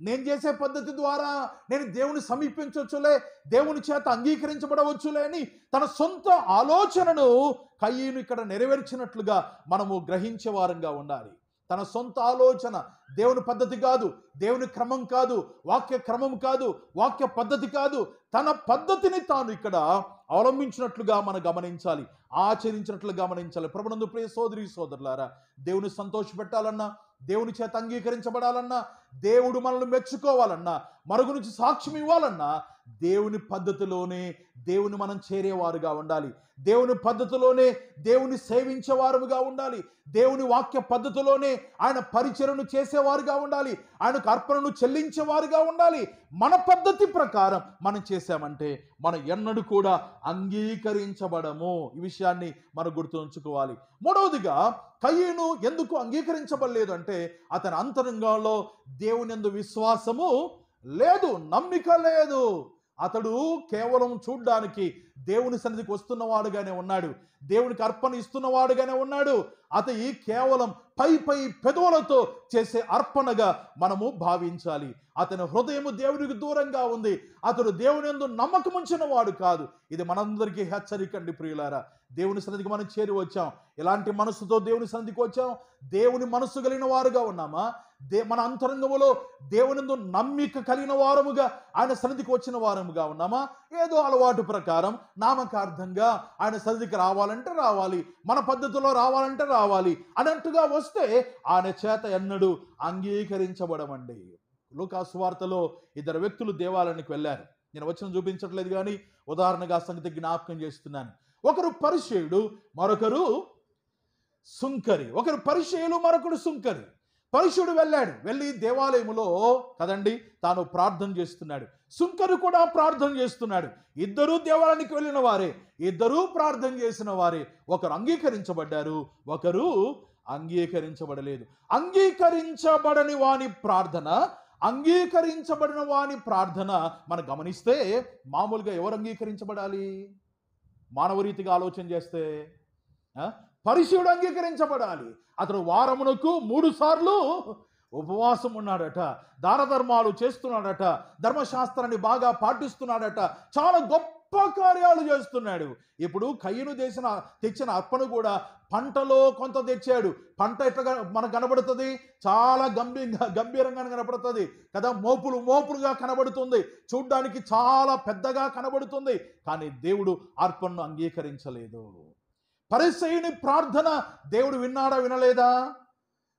నేను చేసే పద్ధతి ద్వారా నేను దేవుని సమీపించవచ్చులే దేవుని చేత అంగీకరించబడవచ్చులే అని తన సొంత ఆలోచనను కయ్యను ఇక్కడ నెరవేర్చినట్లుగా మనము గ్రహించే వారంగా ఉండాలి. తన సొంత ఆలోచన దేవుని పద్ధతి కాదు దేవుని క్రమం కాదు వాక్య క్రమం కాదు వాక్య పద్ధతి కాదు. తన పద్ధతిని తాను ఇక్కడ అవలంబించినట్లుగా మనం గమనించాలి ఆచరించినట్లు గమనించాలి. ప్రభునందు ప్రియ సోదరి సోదరులారా దేవుని సంతోషపెట్టాలన్నా దేవుని చేత అంగీకరించబడాలన్నా దేవుడు మనల్ని మెచ్చుకోవాలన్నా మరుగు నుంచి సాక్ష్యం ఇవ్వాలన్నా దేవుని పద్ధతిలోనే దేవుని మనం చేరేవారుగా ఉండాలి. దేవుని పద్ధతిలోనే దేవుని సేవించేవారుగా ఉండాలి. దేవుని వాక్య పద్ధతిలోనే ఆయన పరిచయను చేసేవారుగా ఉండాలి. ఆయనకు అర్పణను చెల్లించేవారుగా ఉండాలి. మన పద్ధతి ప్రకారం మనం చేశామంటే మనం ఎన్నడూ కూడా అంగీకరించబడము. ఈ విషయాన్ని మనం గుర్తుంచుకోవాలి మూడవదిగా కయ్యను ఎందుకు అంగీకరించబడలేదు అంటే అతని అంతరంగంలో దేవుని ఎందు విశ్వాసము లేదు నమ్మిక లేదు. అతడు కేవలం చూడ్డానికి దేవుని సన్నిధికి వస్తున్నవాడుగానే ఉన్నాడు. దేవునికి అర్పణ ఇస్తున్నవాడుగానే ఉన్నాడు. అతయి కేవలం పై పై పెదవులతో చేసే అర్పణగా మనము భావించాలి. అతని హృదయము దేవునికి దూరంగా ఉంది. అతడు దేవుని యందు నమ్మకం ఉంచిన వాడు కాదు. ఇది మనందరికీ హెచ్చరికండి ప్రియులారా. దేవుని సన్నిధికి మనం చేరి వచ్చాం. ఎలాంటి మనసుతో దేవుని సన్నిధికి వచ్చాం. దేవుని మనసు కలిగిన వారుగా ఉన్నామా? దే మన అంతరంగములో దేవునిందు నమ్మిక కలిగిన వారముగా ఆయన సన్నిధికి వచ్చిన వారముగా ఉన్నామా? ఏదో అలవాటు ప్రకారం నామకార్థంగా ఆయన సన్నిధికి రావాలంటే రావాలి మన పద్ధతిలో రావాలంటే రావాలి అన్నట్టుగా వస్తే ఆయన చేత ఎన్నడూ అంగీకరించబడమండి. లోకాసువార్తలో ఇద్దరు వ్యక్తులు దేవాలయానికి వెళ్ళారు. నేను వచ్చిన చూపించట్లేదు కానీ ఉదాహరణగా సంగతి జ్ఞాపకం చేస్తున్నాను. ఒకరు పరిచయుడు మరొకరు సుంకరి. ఒకరు పరిచయులు మరొకరు సుంకరి. పరుషుడు వెళ్ళాడు. వెళ్ళి దేవాలయములో కదండి తాను ప్రార్థన చేస్తున్నాడు. సుంకరు కూడా ప్రార్థన చేస్తున్నాడు. ఇద్దరూ దేవాలయానికి వెళ్ళిన వారే. ఇద్దరూ ప్రార్థన చేసిన వారే. ఒకరు అంగీకరించబడ్డారు ఒకరు అంగీకరించబడలేదు. అంగీకరించబడని వాని ప్రార్థన అంగీకరించబడిన వాని ప్రార్థన మనం గమనిస్తే మామూలుగా ఎవరు అంగీకరించబడాలి? మానవ రీతిగా ఆలోచన చేస్తే పరిశీవుడు అంగీకరించబడాలి. అతడు వారమునకు మూడు సార్లు ఉపవాసం ఉన్నాడట దాన ధర్మాలు చేస్తున్నాడట ధర్మశాస్త్రాన్ని బాగా పాటిస్తున్నాడట చాలా గొప్ప కార్యాలు చేస్తున్నాడు. ఇప్పుడు కయ్యను చేసిన తెచ్చిన అర్పణ కూడా పంటలో కొంత తెచ్చాడు. పంట ఎట్లా మనకు కనబడుతుంది? చాలా గంభీరంగా గంభీరంగా కనబడుతుంది కదా? మోపులు మోపులుగా కనబడుతుంది. చూడ్డానికి చాలా పెద్దగా కనబడుతుంది. కానీ దేవుడు అర్పణను అంగీకరించలేదు. పరిసయుని ప్రార్థన దేవుడు విన్నాడా వినలేదా?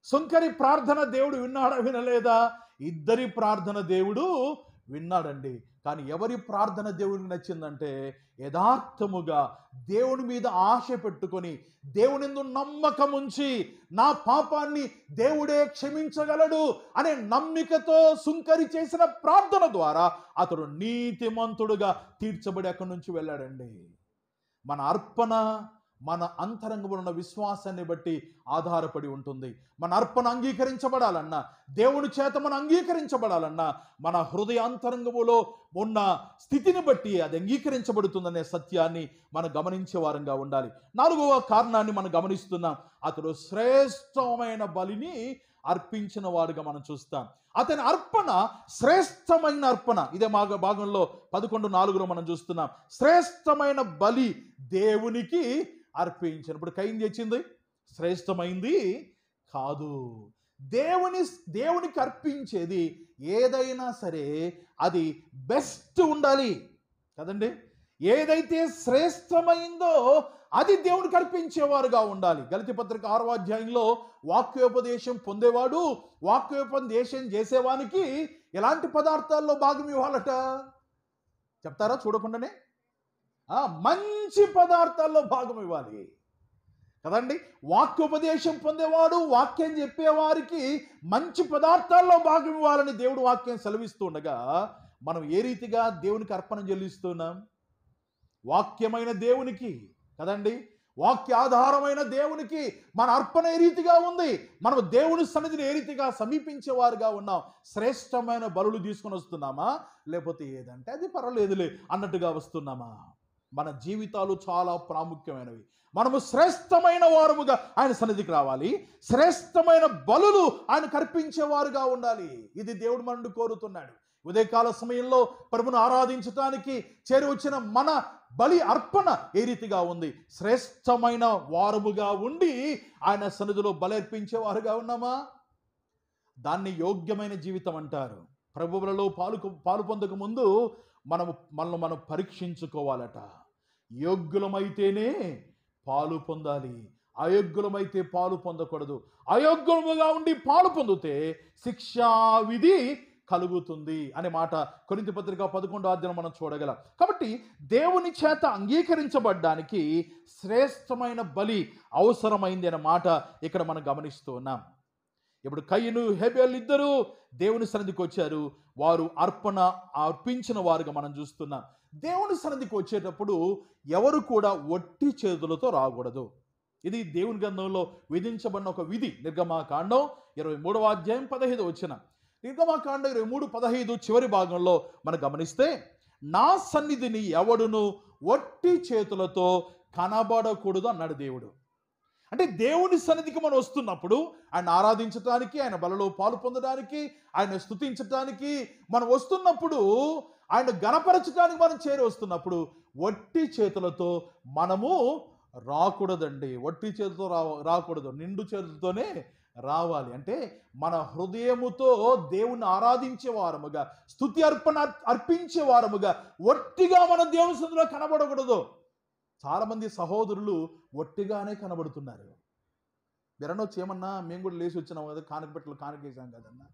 సుంకరి ప్రార్థన దేవుడు విన్నాడా వినలేదా? ఇద్దరి ప్రార్థన దేవుడు విన్నాడండి. కానీ ఎవరి ప్రార్థన దేవుడికి నచ్చిందంటే యథార్థముగా దేవుని మీద ఆశ పెట్టుకొని దేవునిందు నమ్మకం ఉంచి నా పాపాన్ని దేవుడే క్షమించగలడు అనే నమ్మికతో సుంకరి చేసిన ప్రార్థన ద్వారా అతడు నీతిమంతుడుగా తీర్చబడి అక్కడి నుంచి వెళ్ళాడండి. మన అర్పణ మన అంతరంగంలో ఉన్న విశ్వాసాన్ని బట్టి ఆధారపడి ఉంటుంది. మన అర్పణ అంగీకరించబడాలన్నా దేవుని చేత మనం అంగీకరించబడాలన్నా మన హృదయ అంతరంగములో ఉన్న స్థితిని బట్టి అది అంగీకరించబడుతుందనే సత్యాన్ని మనం గమనించే వారంగా ఉండాలి. నాలుగవ కారణాన్ని మనం గమనిస్తున్నాం. అతడు శ్రేష్టమైన బలిని అర్పించిన వాడుగా మనం చూస్తాం. అతని అర్పణ శ్రేష్టమైన అర్పణ. ఇదే మా భాగంలో పదకొండు నాలుగులో మనం చూస్తున్నాం. శ్రేష్టమైన బలి దేవునికి అర్పించినప్పుడు కైన్ తెచ్చింది శ్రేష్టమైంది కాదు. దేవుని దేవునికి అర్పించేది ఏదైనా సరే అది బెస్ట్ ఉండాలి కదండి. ఏదైతే శ్రేష్టమైందో అది దేవునికి అర్పించేవారుగా ఉండాలి. గలితి పత్రిక ఆరో అధ్యాయంలో వాక్యోపదేశం పొందేవాడు వాక్యోపదేశం చేసేవానికి ఎలాంటి పదార్థాల్లో భాగం ఇవ్వాలట? చెప్తారా? చూడకుండానే? మంచి పదార్థాల్లో భాగం ఇవ్వాలి. కదండి? వాక్యోపదేశం పొందేవాడు వాక్యం చెప్పేవారికి మంచి పదార్థాల్లో భాగం ఇవ్వాలని దేవుడు వాక్యం సెలవిస్తుండగా మనం ఏ రీతిగా దేవునికి అర్పణ చెల్లిస్తున్నాం? వాక్యమైన దేవునికి కదండి? వాక్య ఆధారమైన దేవునికి మన అర్పణ ఏ రీతిగా ఉంది? మనం దేవుని సన్నిధిని ఏ రీతిగా సమీపించేవారుగా ఉన్నాం? శ్రేష్టమైన బలులు తీసుకొని వస్తున్నామా? లేకపోతే ఏదంటే అది పర్వాలేదులే అన్నట్టుగా వస్తున్నామా? మన జీవితాలు చాలా ప్రాముఖ్యమైనవి. మనము శ్రేష్టమైన వారముగా ఆయన సన్నిధికి రావాలి. శ్రేష్టమైన బలులు ఆయన కర్పించేవారుగా ఉండాలి. ఇది దేవుడు మనను కోరుతున్నాడు. ఉదయకాల సమయంలో ప్రభును ఆరాధించటానికి చేరి వచ్చిన మన బలి అర్పణ ఏ రీతిగా ఉంది? శ్రేష్టమైన వారముగా ఉండి ఆయన సన్నిధిలో బలర్పించేవారుగా ఉన్నామా? దాన్ని యోగ్యమైన జీవితం అంటారు. ప్రభువులలో పాలు పాలు పొందక ముందు మనము మనల్ని మనం పరీక్షించుకోవాలట. యోగ్యులమైతేనే పాలు పొందాలి. అయోగ్యులమైతే పాలు పొందకూడదు. అయోగ్యులముగా ఉండి పాలు పొందితే శిక్షావిధి కలుగుతుంది అనే మాట కొరింత పత్రిక పదకొండో అధ్యయనం మనం చూడగలం. కాబట్టి దేవుని చేత అంగీకరించబడ్డానికి శ్రేష్టమైన బలి అవసరమైంది అనే మాట ఇక్కడ మనం గమనిస్తూ ఉన్నాం. ఇప్పుడు కయ్యను హెబెల్ ఇద్దరు దేవుని సన్నిధికి వచ్చారు. వారు అర్పణ అర్పించిన వారుగా మనం చూస్తున్నాం. దేవుని సన్నిధికి వచ్చేటప్పుడు ఎవరు కూడా ఒట్టి చేతులతో రాకూడదు. ఇది దేవుని గ్రంథంలో విధించబడిన ఒక విధి. నిర్గమాకాండం ఇరవై మూడవ అధ్యాయం పదహైదు వచ్చిన. నిర్గమాకాండం ఇరవై మూడు పదహైదు చివరి భాగంలో మనం గమనిస్తే నా సన్నిధిని ఎవడును ఒట్టి చేతులతో కనబడకూడదు అన్నాడు దేవుడు. అంటే దేవుని సన్నిధికి మనం వస్తున్నప్పుడు ఆయన ఆరాధించడానికి ఆయన బలలో పాలు పొందడానికి ఆయన స్తుతించడానికి మనం వస్తున్నప్పుడు ఆయన గణపరచడానికి మనం చేరి వస్తున్నప్పుడు వట్టి చేతులతో మనము రాకూడదండి. వట్టి చేతులతో రా రాకూడదు. నిండు చేతులతోనే రావాలి. అంటే మన హృదయముతో దేవుని ఆరాధించే వారముగా స్థుతి అర్పణ అర్పించే వారముగా ఒట్టిగా మన దేవుని సందులో కనబడకూడదు. చాలామంది సహోదరులు ఒట్టిగానే కనబడుతున్నారు. మీరనొచ్చి ఏమన్నా మేము కూడా లేచి వచ్చినాం కదా కానకపెట్టలు కానకేసాం కదన్నా?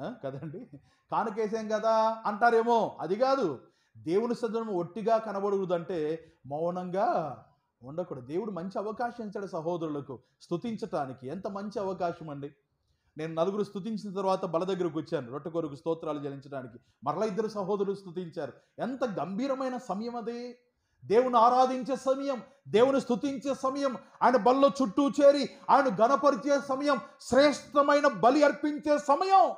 కదండి? కానుకేసాం కదా అంటారేమో. అది కాదు. దేవుని సజ్జనం ఒట్టిగా కనబడకూడదంటే మౌనంగా ఉండకూడదు. దేవుడు మంచి అవకాశం ఇచ్చాడు సహోదరులకు స్తుతించటానికి. ఎంత మంచి అవకాశం అండి. నేను నలుగురు స్థుతించిన తర్వాత బల దగ్గరకు వచ్చాను. రొట్టె కొరకు స్తోత్రాలు జలించడానికి మరల ఇద్దరు సహోదరులు స్థుతించారు ఎంత గంభీరమైన సమయం అది. దేవుని ఆరాధించే సమయం దేవుని స్థుతించే సమయం ఆయన బల్లో చుట్టూ చేరి ఆయన గణపరిచే సమయం శ్రేష్టమైన బలి అర్పించే సమయం.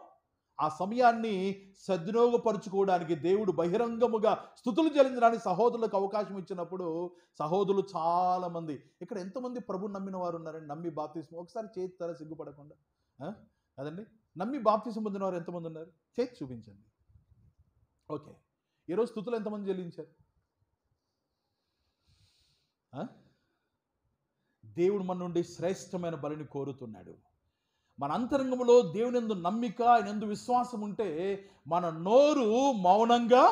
ఆ సమయాన్ని సద్వినియోగపరుచుకోవడానికి దేవుడు బహిరంగముగా స్థుతులు చెల్లించడానికి సహోదరులకు అవకాశం ఇచ్చినప్పుడు సహోదరులు చాలామంది ఇక్కడ ఎంతమంది ప్రభు నమ్మిన వారు ఉన్నారండి? నమ్మి బాప్తీసం ఒకసారి చేస్తారా సిగ్గుపడకుండా అదండి నమ్మి బాప్తీసం పొందిన వారు ఎంతమంది ఉన్నారు? చేతి చూపించండి. ఓకే. ఈరోజు స్థుతులు ఎంతమంది చెల్లించారు? దేవుడు మన నుండి శ్రేష్టమైన బలిని కోరుతున్నాడు. మన అంతరంగంలో దేవుని ఎందు నమ్మిక ఆయన ఎందు విశ్వాసం ఉంటే మన నోరు మౌనంగా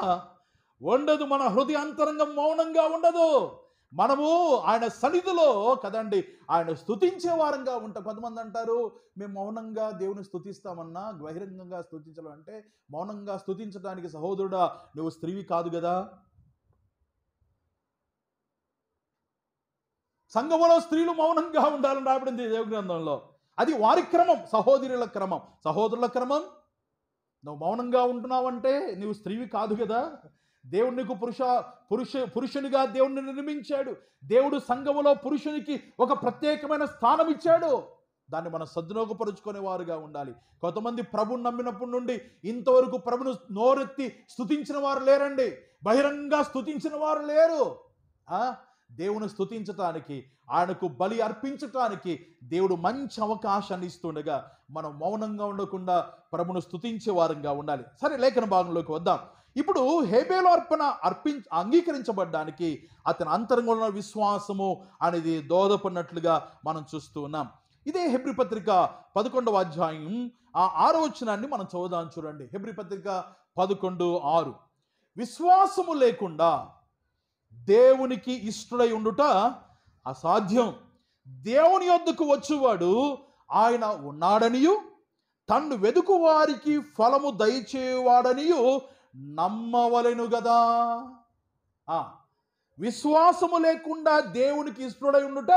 ఉండదు మన హృదయ అంతరంగం మౌనంగా ఉండదు. మనము ఆయన సన్నిధిలో కదండి ఆయన స్థుతించే వారంగా ఉంటాం. కొంతమంది అంటారు మేము మౌనంగా దేవుని స్థుతిస్తామన్నా బహిరంగంగా స్థుతించడం అంటే మౌనంగా స్థుతించడానికి సహోదరుడా నువ్వు స్త్రీవి కాదు కదా సంఘములో స్త్రీలు మౌనంగా ఉండాలని రాబడింది దేవ గ్రంథంలో. అది వారి క్రమం సహోదరుల క్రమం. సహోదరుల క్రమం? నువ్వు మౌనంగా ఉంటున్నావంటే నీవు స్త్రీవి కాదు కదా. దేవుడు నీకు పురుష పురుష పురుషునిగా దేవుడిని నిర్మించాడు. దేవుడు సంఘములో పురుషునికి ఒక ప్రత్యేకమైన స్థానం ఇచ్చాడు. దాన్ని మనం సద్వినియోగపరుచుకునే వారుగా ఉండాలి. కొంతమంది ప్రభుని నమ్మినప్పటి నుండి ఇంతవరకు ప్రభును నోరెత్తి స్తుతించిన వారు లేరండి. బహిరంగంగా స్తుతించిన వారు లేరు. ఆ? దేవుని స్థుతించటానికి ఆయనకు బలి అర్పించటానికి దేవుడు మంచి అవకాశాన్ని ఇస్తుండగా మనం మౌనంగా ఉండకుండా ప్రభును స్థుతించే వారంగా ఉండాలి. సరే లేఖన భాగంలోకి వద్దాం. ఇప్పుడు హేబేలు అర్పణ అర్పి అంగీకరించబడ్డానికి అతని అంతరంగంలో ఉన్న విశ్వాసము అనేది దోదపడినట్లుగా మనం చూస్తూ ఉన్నాం. ఇదే హెబ్రి పత్రిక పదకొండవ అధ్యాయం ఆ ఆరో వచనాన్ని మనం చదువుదాం చూడండి. హెబ్రి పత్రిక పదకొండు ఆరు. విశ్వాసము లేకుండా దేవునికి ఇష్టడై ఉండుట అసాధ్యం. దేవుని యొద్దకు వచ్చేవాడు ఆయన ఉన్నాడనియు తన్ను వెదుకు వారికి ఫలము దయచేవాడనియు నమ్మవలెను గదా. ఆ, విశ్వాసము లేకుండా దేవునికి ఇష్టడై ఉండుట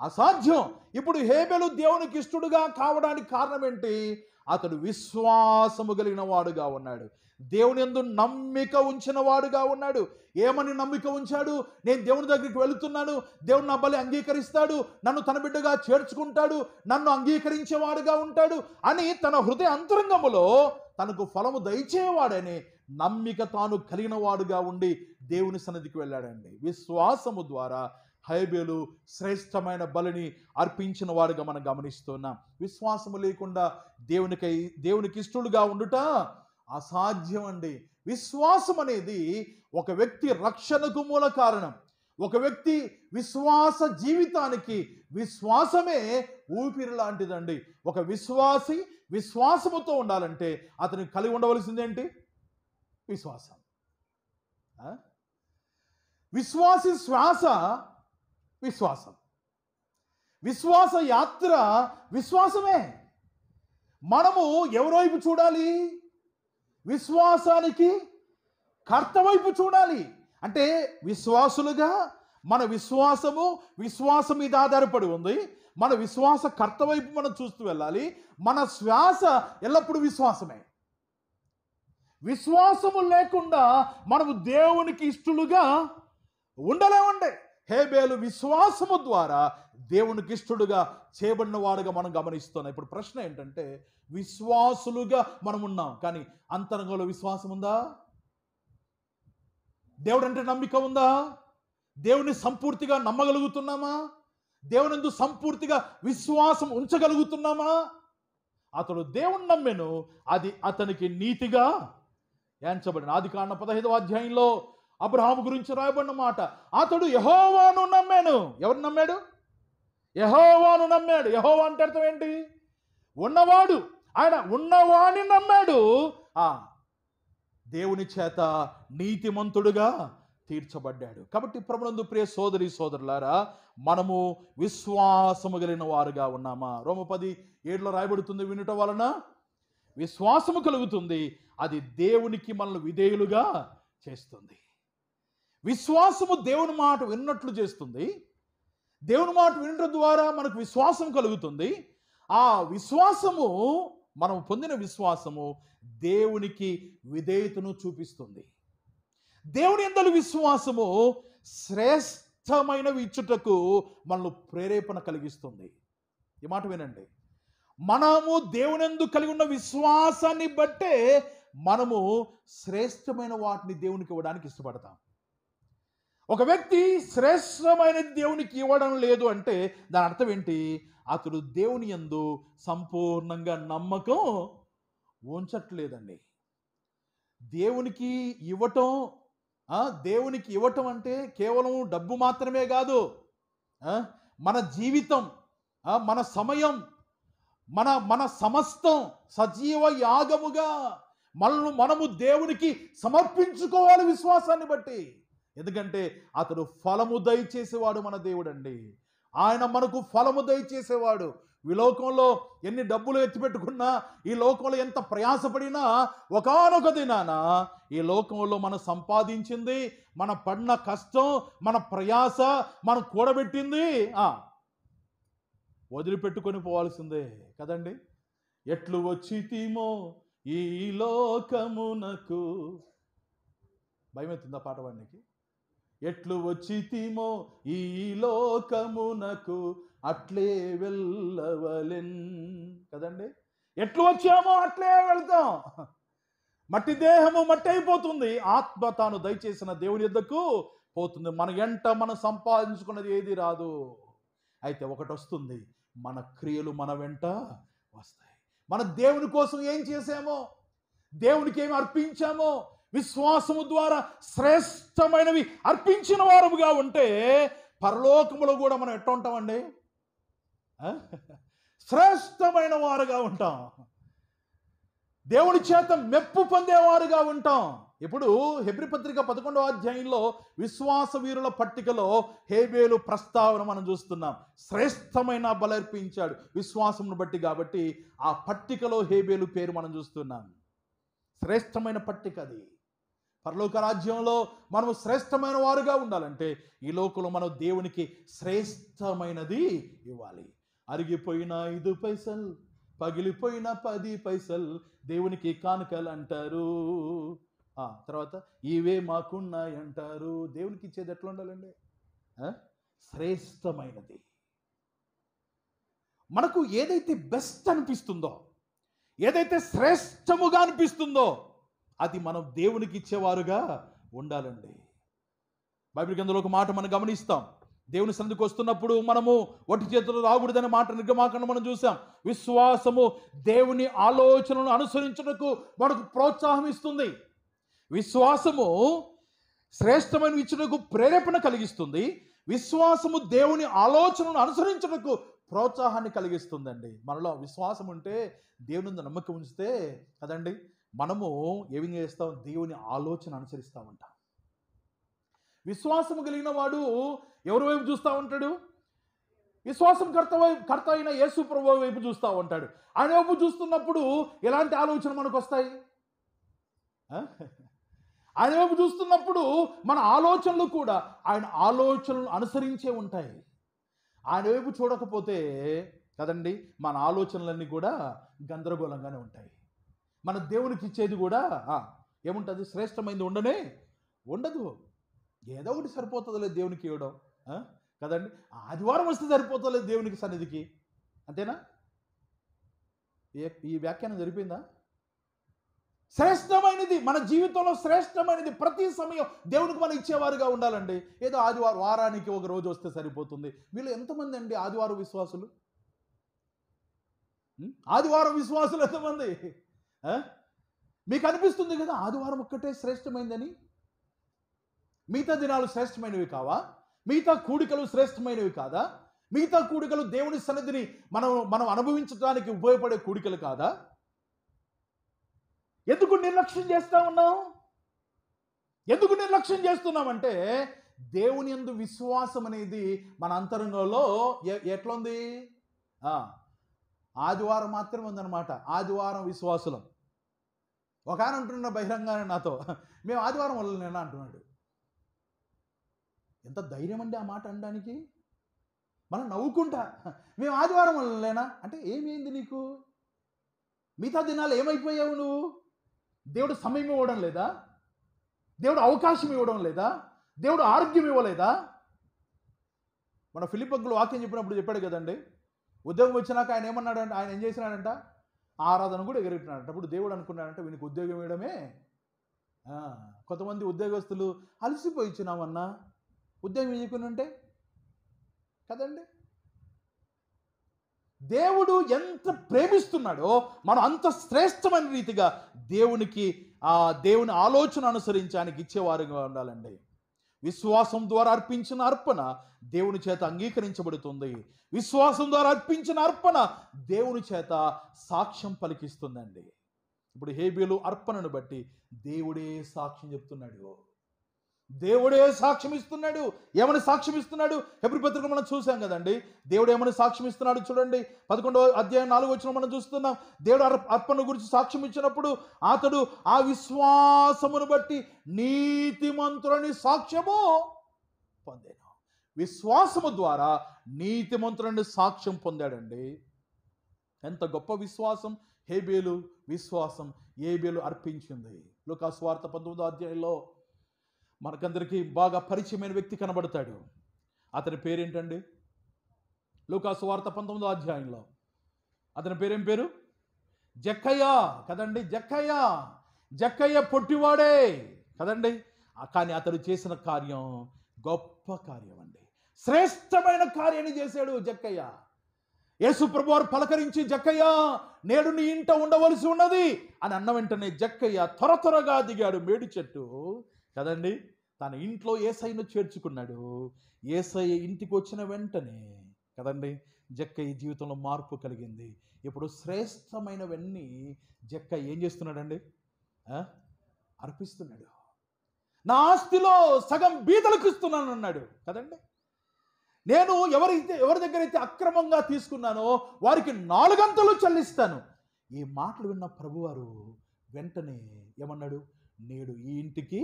అసాధ్యం. ఇప్పుడు హేబెలు దేవునికి ఇష్టడుగా కావడానికి కారణం ఏంటి? అతడు విశ్వాసము కలిగిన వాడుగా ఉన్నాడు. దేవుని ఎందు నమ్మిక ఉంచిన వాడుగా ఉన్నాడు. ఏమని నమ్మిక ఉంచాడు? నేను దేవుని దగ్గరికి వెళుతున్నాను. దేవుడు నా బలి అంగీకరిస్తాడు. నన్ను తన బిడ్డగా చేర్చుకుంటాడు. నన్ను అంగీకరించేవాడుగా ఉంటాడు అని తన హృదయ అంతరంగములో తనకు ఫలము దయచేవాడని నమ్మిక తాను కలిగిన వాడుగా ఉండి దేవుని సన్నిధికి వెళ్ళాడండి. విశ్వాసము ద్వారా హైబేలు శ్రేష్టమైన బలిని అర్పించిన వాడుగా మనం గమనిస్తున్నాం విశ్వాసము లేకుండా దేవునికై దేవునికి ఇష్టలుగా ఉండుట అసాధ్యం అండి విశ్వాసం అనేది ఒక వ్యక్తి రక్షణకు మూల కారణం. ఒక వ్యక్తి విశ్వాస జీవితానికి విశ్వాసమే ఊపిరి లాంటిదండి. ఒక విశ్వాసి విశ్వాసముతో ఉండాలంటే అతను కలిగి ఉండవలసిందేంటి? విశ్వాసం. విశ్వాసి శ్వాస విశ్వాసం. విశ్వాస యాత్ర విశ్వాసమే. మనము ఎవరైపు చూడాలి? విశ్వాసానికి కర్తవైపు చూడాలి. అంటే విశ్వాసులుగా మన విశ్వాసము విశ్వాసం మీద ఆధారపడి ఉంది. మన విశ్వాస కర్త వైపు మనం చూస్తూ వెళ్ళాలి. మన శ్వాస ఎల్లప్పుడూ విశ్వాసమే. విశ్వాసము లేకుండా మనము దేవునికి ఇష్టలుగా ఉండలేమండి. హేబేలు విశ్వాసము ద్వారా దేవునికి ఇష్టడుగా చేయబడినవాడుగా మనం గమనిస్తున్నాం. ఇప్పుడు ప్రశ్న ఏంటంటే విశ్వాసులుగా మనం ఉన్నాం కానీ అంతరంగంలో విశ్వాసం ఉందా? దేవుడు అంటే నమ్మిక ఉందా? దేవుని సంపూర్తిగా నమ్మగలుగుతున్నామా? దేవునందు సంపూర్తిగా విశ్వాసం ఉంచగలుగుతున్నామా? అతడు దేవుని నమ్మెను అది అతనికి నీతిగా ఎంచబడిన. ఆది కాండ పదహైదవ అధ్యాయంలో అబ్రహాము గురించి రాయబడిన మాట. అతడు యహోవాను నమ్మాను. ఎవరు నమ్మాడు? యహోవాను నమ్మాడు. యహోవా అంటే అర్థం ఏంటి? ఉన్నవాడు. ఆయన ఉన్నవాణ్ణి నమ్మాడు. ఆ దేవుని చేత నీతిమంతుడుగా తీర్చబడ్డాడు. కాబట్టి ప్రభునందు ప్రియ సోదరి సోదరులారా మనము విశ్వాసము కలిగిన వారుగా ఉన్నామా? రోమ పది ఏడులో రాయబడుతుంది వినుట వలన విశ్వాసము కలుగుతుంది. అది దేవునికి మనల్ని విధేయులుగా చేస్తుంది. విశ్వాసము దేవుని మాట విన్నట్లు చేస్తుంది. దేవుని మాట వినడం ద్వారా మనకు విశ్వాసం కలుగుతుంది. ఆ విశ్వాసము మనం పొందిన విశ్వాసము దేవునికి విధేయతను చూపిస్తుంది. దేవుని ఎందలి విశ్వాసము శ్రేష్టమైనవి ఇచ్చుటకు మనల్ని ప్రేరేపణ కలిగిస్తుంది. ఈ మాట వినండి. మనము దేవునందు కలిగి ఉన్న విశ్వాసాన్ని బట్టే మనము శ్రేష్టమైన వాటిని దేవునికి ఇవ్వడానికి ఇష్టపడతాం. ఒక వ్యక్తి శ్రేష్టమైన దేవునికి ఇవ్వడం లేదు అంటే దాని అర్థం ఏంటి? అతడు దేవుని యందు సంపూర్ణంగా నమ్మకం ఉంచట్లేదండి. దేవునికి ఇవ్వటం దేవునికి ఇవ్వటం అంటే కేవలం డబ్బు మాత్రమే కాదు. మన జీవితం మన సమయం మన మన సమస్తం సజీవ యాగముగా మనల్ని మనము దేవునికి సమర్పించుకోవాలి విశ్వాసాన్ని బట్టి. ఎందుకంటే అతడు ఫలము దయచేసేవాడు మన దేవుడండి. ఆయన మనకు ఫలము దయచేసేవాడు. ఈ లోకంలో ఎన్ని డబ్బులు ఎత్తిపెట్టుకున్నా ఈ లోకంలో ఎంత ప్రయాసపడినా ఒకనొక దినాన ఈ లోకంలో మనం సంపాదించింది మన పడిన కష్టం మన ప్రయాస మనం కూడబెట్టింది వదిలిపెట్టుకొని పోవాల్సిందే కదండి. ఎట్లు వచ్చితీమో ఈ లోకమునకు. భయం ఎత్తుందా పాట వాడికి ఎట్లు వచ్చితీమో ఈ లోకమునకు అట్లే వెళ్ళవలెన్. కదండి? ఎట్లు వచ్చామో అట్లే వెళ్తాం. మట్టి దేహము మట్టి అయిపోతుంది ఆత్మ తాను దయచేసిన దేవుని ఎద్దకు పోతుంది. మన ఎంట మనం సంపాదించుకున్నది ఏది రాదు. అయితే ఒకటి వస్తుంది మన క్రియలు మన వెంట వస్తాయి. మన దేవుని కోసం ఏం చేసామో దేవునికి ఏమి అర్పించామో? విశ్వాసము ద్వారా శ్రేష్టమైనవి అర్పించిన వారముగా ఉంటే పరలోకములో కూడా మనం ఎట్లా ఉంటామండి? శ్రేష్టమైన వారుగా ఉంటాం. దేవుని చేత మెప్పు పొందేవారుగా ఉంటాం. ఇప్పుడు హెబ్రి పత్రిక పదకొండవ అధ్యాయంలో విశ్వాస వీరుల పట్టికలో హేబేలు ప్రస్తావన మనం చూస్తున్నాం. శ్రేష్టమైన బలర్పించాడు విశ్వాసమును బట్టి కాబట్టి ఆ పట్టికలో హేబేలు పేరు మనం చూస్తున్నాం. శ్రేష్టమైన పట్టిక అది. పరలోక రాజ్యంలో మనము శ్రేష్టమైన వారుగా ఉండాలంటే ఈ లోకంలో మనం దేవునికి శ్రేష్టమైనది ఇవ్వాలి. అరిగిపోయిన ఐదు పైసలు పగిలిపోయిన పది పైసలు దేవునికి కానుకలు అంటారు. ఆ, తర్వాత ఇవే మాకున్నాయి అంటారు. దేవునికి ఇచ్చేది ఎట్లా ఉండాలండి? శ్రేష్టమైనది. మనకు ఏదైతే బెస్ట్ అనిపిస్తుందో ఏదైతే శ్రేష్టముగా అనిపిస్తుందో అది మనం దేవునికి ఇచ్చేవారుగా ఉండాలండి. బైబిల్ గ్రంథంలో ఒక మాట మనం గమనిస్తాం. దేవుని సన్నిధికి వస్తున్నప్పుడు మనము ఒట్టి చేతులు రాకూడదనే మాట నిర్గమాకుండా మనం చూసాం. విశ్వాసము దేవుని ఆలోచనను అనుసరించుటకు మనకు ప్రోత్సాహం ఇస్తుంది. విశ్వాసము శ్రేష్టమైన ఇచ్చినకు ప్రేరేపణ కలిగిస్తుంది. విశ్వాసము దేవుని ఆలోచనను అనుసరించుటకు ప్రోత్సాహాన్ని కలిగిస్తుందండి. మనలో విశ్వాసం ఉంటే దేవుని నమ్మకం ఉంచితే కదండి? మనము ఏమి చేస్తాం? దేవుని ఆలోచన అనుసరిస్తామంట. విశ్వాసం కలిగిన వాడు ఎవరి వైపు చూస్తూ ఉంటాడు? విశ్వాసం కర్త వైపు కర్త అయిన యేసు ప్రభు వైపు చూస్తూ ఉంటాడు. ఆయన వైపు చూస్తున్నప్పుడు ఎలాంటి ఆలోచన మనకు వస్తాయి ఆయన వైపు చూస్తున్నప్పుడు మన ఆలోచనలు కూడా ఆయన ఆలోచనలు అనుసరించే ఉంటాయి. ఆయన వైపు చూడకపోతే కదండి మన ఆలోచనలన్నీ కూడా గందరగోళంగానే ఉంటాయి. మన దేవునికి ఇచ్చేది కూడా ఏముంటుంది? శ్రేష్టమైంది ఉండనే ఉండదు. ఏదో ఒకటి సరిపోతుందిలే దేవునికి ఇవ్వడం కదండి? ఆదివారం వస్తే సరిపోతుందిలే దేవునికి సన్నిధికి. అంతేనా? ఏ- ఈ వ్యాఖ్యానం జరిపిందా శ్రేష్టమైనది మన జీవితంలో శ్రేష్టమైనది ప్రతి సమయం దేవునికి మనం ఇచ్చేవారుగా ఉండాలండి. ఏదో ఆదివారం వారానికి ఒక రోజు వస్తే సరిపోతుంది. వీళ్ళు ఎంతమంది అండి ఆదివారం విశ్వాసులు? ఆదివారం విశ్వాసులు ఎంతమంది? మీకు అనిపిస్తుంది కదా ఆదివారం ఒక్కటే శ్రేష్టమైందని? మిగతా దినాలు శ్రేష్టమైనవి కావా? మిగతా కూడికలు శ్రేష్టమైనవి కాదా? మిగతా కూడికలు దేవుని సన్నిధిని మనం మనం అనుభవించడానికి ఉపయోగపడే కూడికలు కాదా? ఎందుకు నిర్లక్ష్యం చేస్తా ఉన్నాం ఎందుకు నిర్లక్ష్యం చేస్తున్నామంటే దేవుని ఎందు విశ్వాసం అనేది మన అంతరంగంలో ఎ- ఎట్లుంది? ఆ, ఆదివారం మాత్రమే ఉందన్నమాట. ఆదివారం విశ్వాసులం. ఒక ఆయన అంటున్న బహిరంగానే నాతో. మేము ఆదివారం వల్లనేనా అంటున్నాడు. ఎంత ధైర్యం అండి ఆ మాట అనడానికి? మనం నవ్వుకుంటా. మేము ఆదివారం వల్లనేనా అంటే ఏమైంది నీకు? మిగతా దినాలు ఏమైపోయావు నువ్వు? దేవుడు సమయం ఇవ్వడం లేదా? దేవుడు అవకాశం ఇవ్వడం లేదా? దేవుడు ఆరోగ్యం ఇవ్వలేదా? మన ఫిలిపగ్గులు వాక్యం చెప్పినప్పుడు చెప్పాడు కదండి ఉద్యోగం వచ్చినాక ఆయన ఏమన్నాడంటే? ఆయన ఏం చేసినాడంట? ఆరాధన కూడా ఎగరెట్టినాడంట అప్పుడు దేవుడు అనుకున్నాడంటే వీనికి ఉద్యోగం ఇవ్వడమే. కొంతమంది ఉద్యోగస్తులు అలసిపోయి ఇచ్చినామన్నా ఉద్యోగం ఇవ్వకుండా ఉంటే కదండి? దేవుడు ఎంత ప్రేమిస్తున్నాడో మనం అంత శ్రేష్టమైన రీతిగా దేవునికి ఆ దేవుని ఆలోచన అనుసరించి ఆయనకి ఇచ్చేవారుగా ఉండాలండి. విశ్వాసం ద్వారా అర్పించిన అర్పణ దేవుని చేత అంగీకరించబడుతుంది. విశ్వాసం ద్వారా అర్పించిన అర్పణ దేవుని చేత సాక్ష్యం పలికిస్తుందండి. ఇప్పుడు హేబియలు అర్పణను బట్టి దేవుడే సాక్ష్యం చెప్తున్నాడు. దేవుడే సాక్ష్యం ఇస్తున్నాడు ఏమని సాక్ష్యం ఇస్తున్నాడు ఎప్పుడు పత్రిక మనం చూసాం కదండి. దేవుడు ఏమని సాక్ష్యం ఇస్తున్నాడు చూడండి. పదకొండవ అధ్యాయం నాలుగు వచ్చిన మనం చూస్తున్నాం. దేవుడు అర్- అర్పణ గురించి సాక్ష్యం ఇచ్చినప్పుడు అతడు ఆ విశ్వాసమును బట్టి నీతిమంతులని సాక్ష్యము పొందాను. విశ్వాసము ద్వారా నీతిమంతులని సాక్ష్యం పొందాడండి. ఎంత గొప్ప విశ్వాసం! హేబేలు విశ్వాసం ఏబేలు అర్పించింది. లోకాసు వార్త పంతొమ్మిదో అధ్యాయంలో మనకందరికీ బాగా పరిచయమైన వ్యక్తి కనబడతాడు. అతని పేరేంటండి? లూకాసు వార్త పంతొమ్మిదో అధ్యాయంలో. అతని పేరేం పేరు? జక్కయ్య. కదండి జక్కయ్య? జక్కయ్య పొట్టివాడే. కదండి? కానీ అతడు చేసిన కార్యం గొప్ప కార్యం అండి శ్రేష్టమైన కార్యాన్ని చేశాడు జక్కయ్య. యేసు ప్రభు వారు పలకరించి జక్కయ్య నేడు నీ ఇంట ఉండవలసి ఉన్నది అని అన్న వెంటనే జక్కయ్య త్వర త్వరగా దిగాడు. మేడి చెట్టు కదండి? తన ఇంట్లో ఏసైను చేర్చుకున్నాడు. ఏసై ఇంటికి వచ్చిన వెంటనే కదండి? ఈ జీవితంలో మార్పు కలిగింది. ఇప్పుడు శ్రేష్టమైనవన్నీ జక్క ఏం చేస్తున్నాడండి? అర్పిస్తున్నాడు. నా ఆస్తిలో సగం బీదలకు ఇస్తున్నాను అన్నాడు కదండి? నేను ఎవరైతే ఎవరి దగ్గర అయితే అక్రమంగా తీసుకున్నానో వారికి నాలుగంతలు చెల్లిస్తాను. ఈ మాటలు విన్న ప్రభువారు వెంటనే ఏమన్నాడు? నేడు ఈ ఇంటికి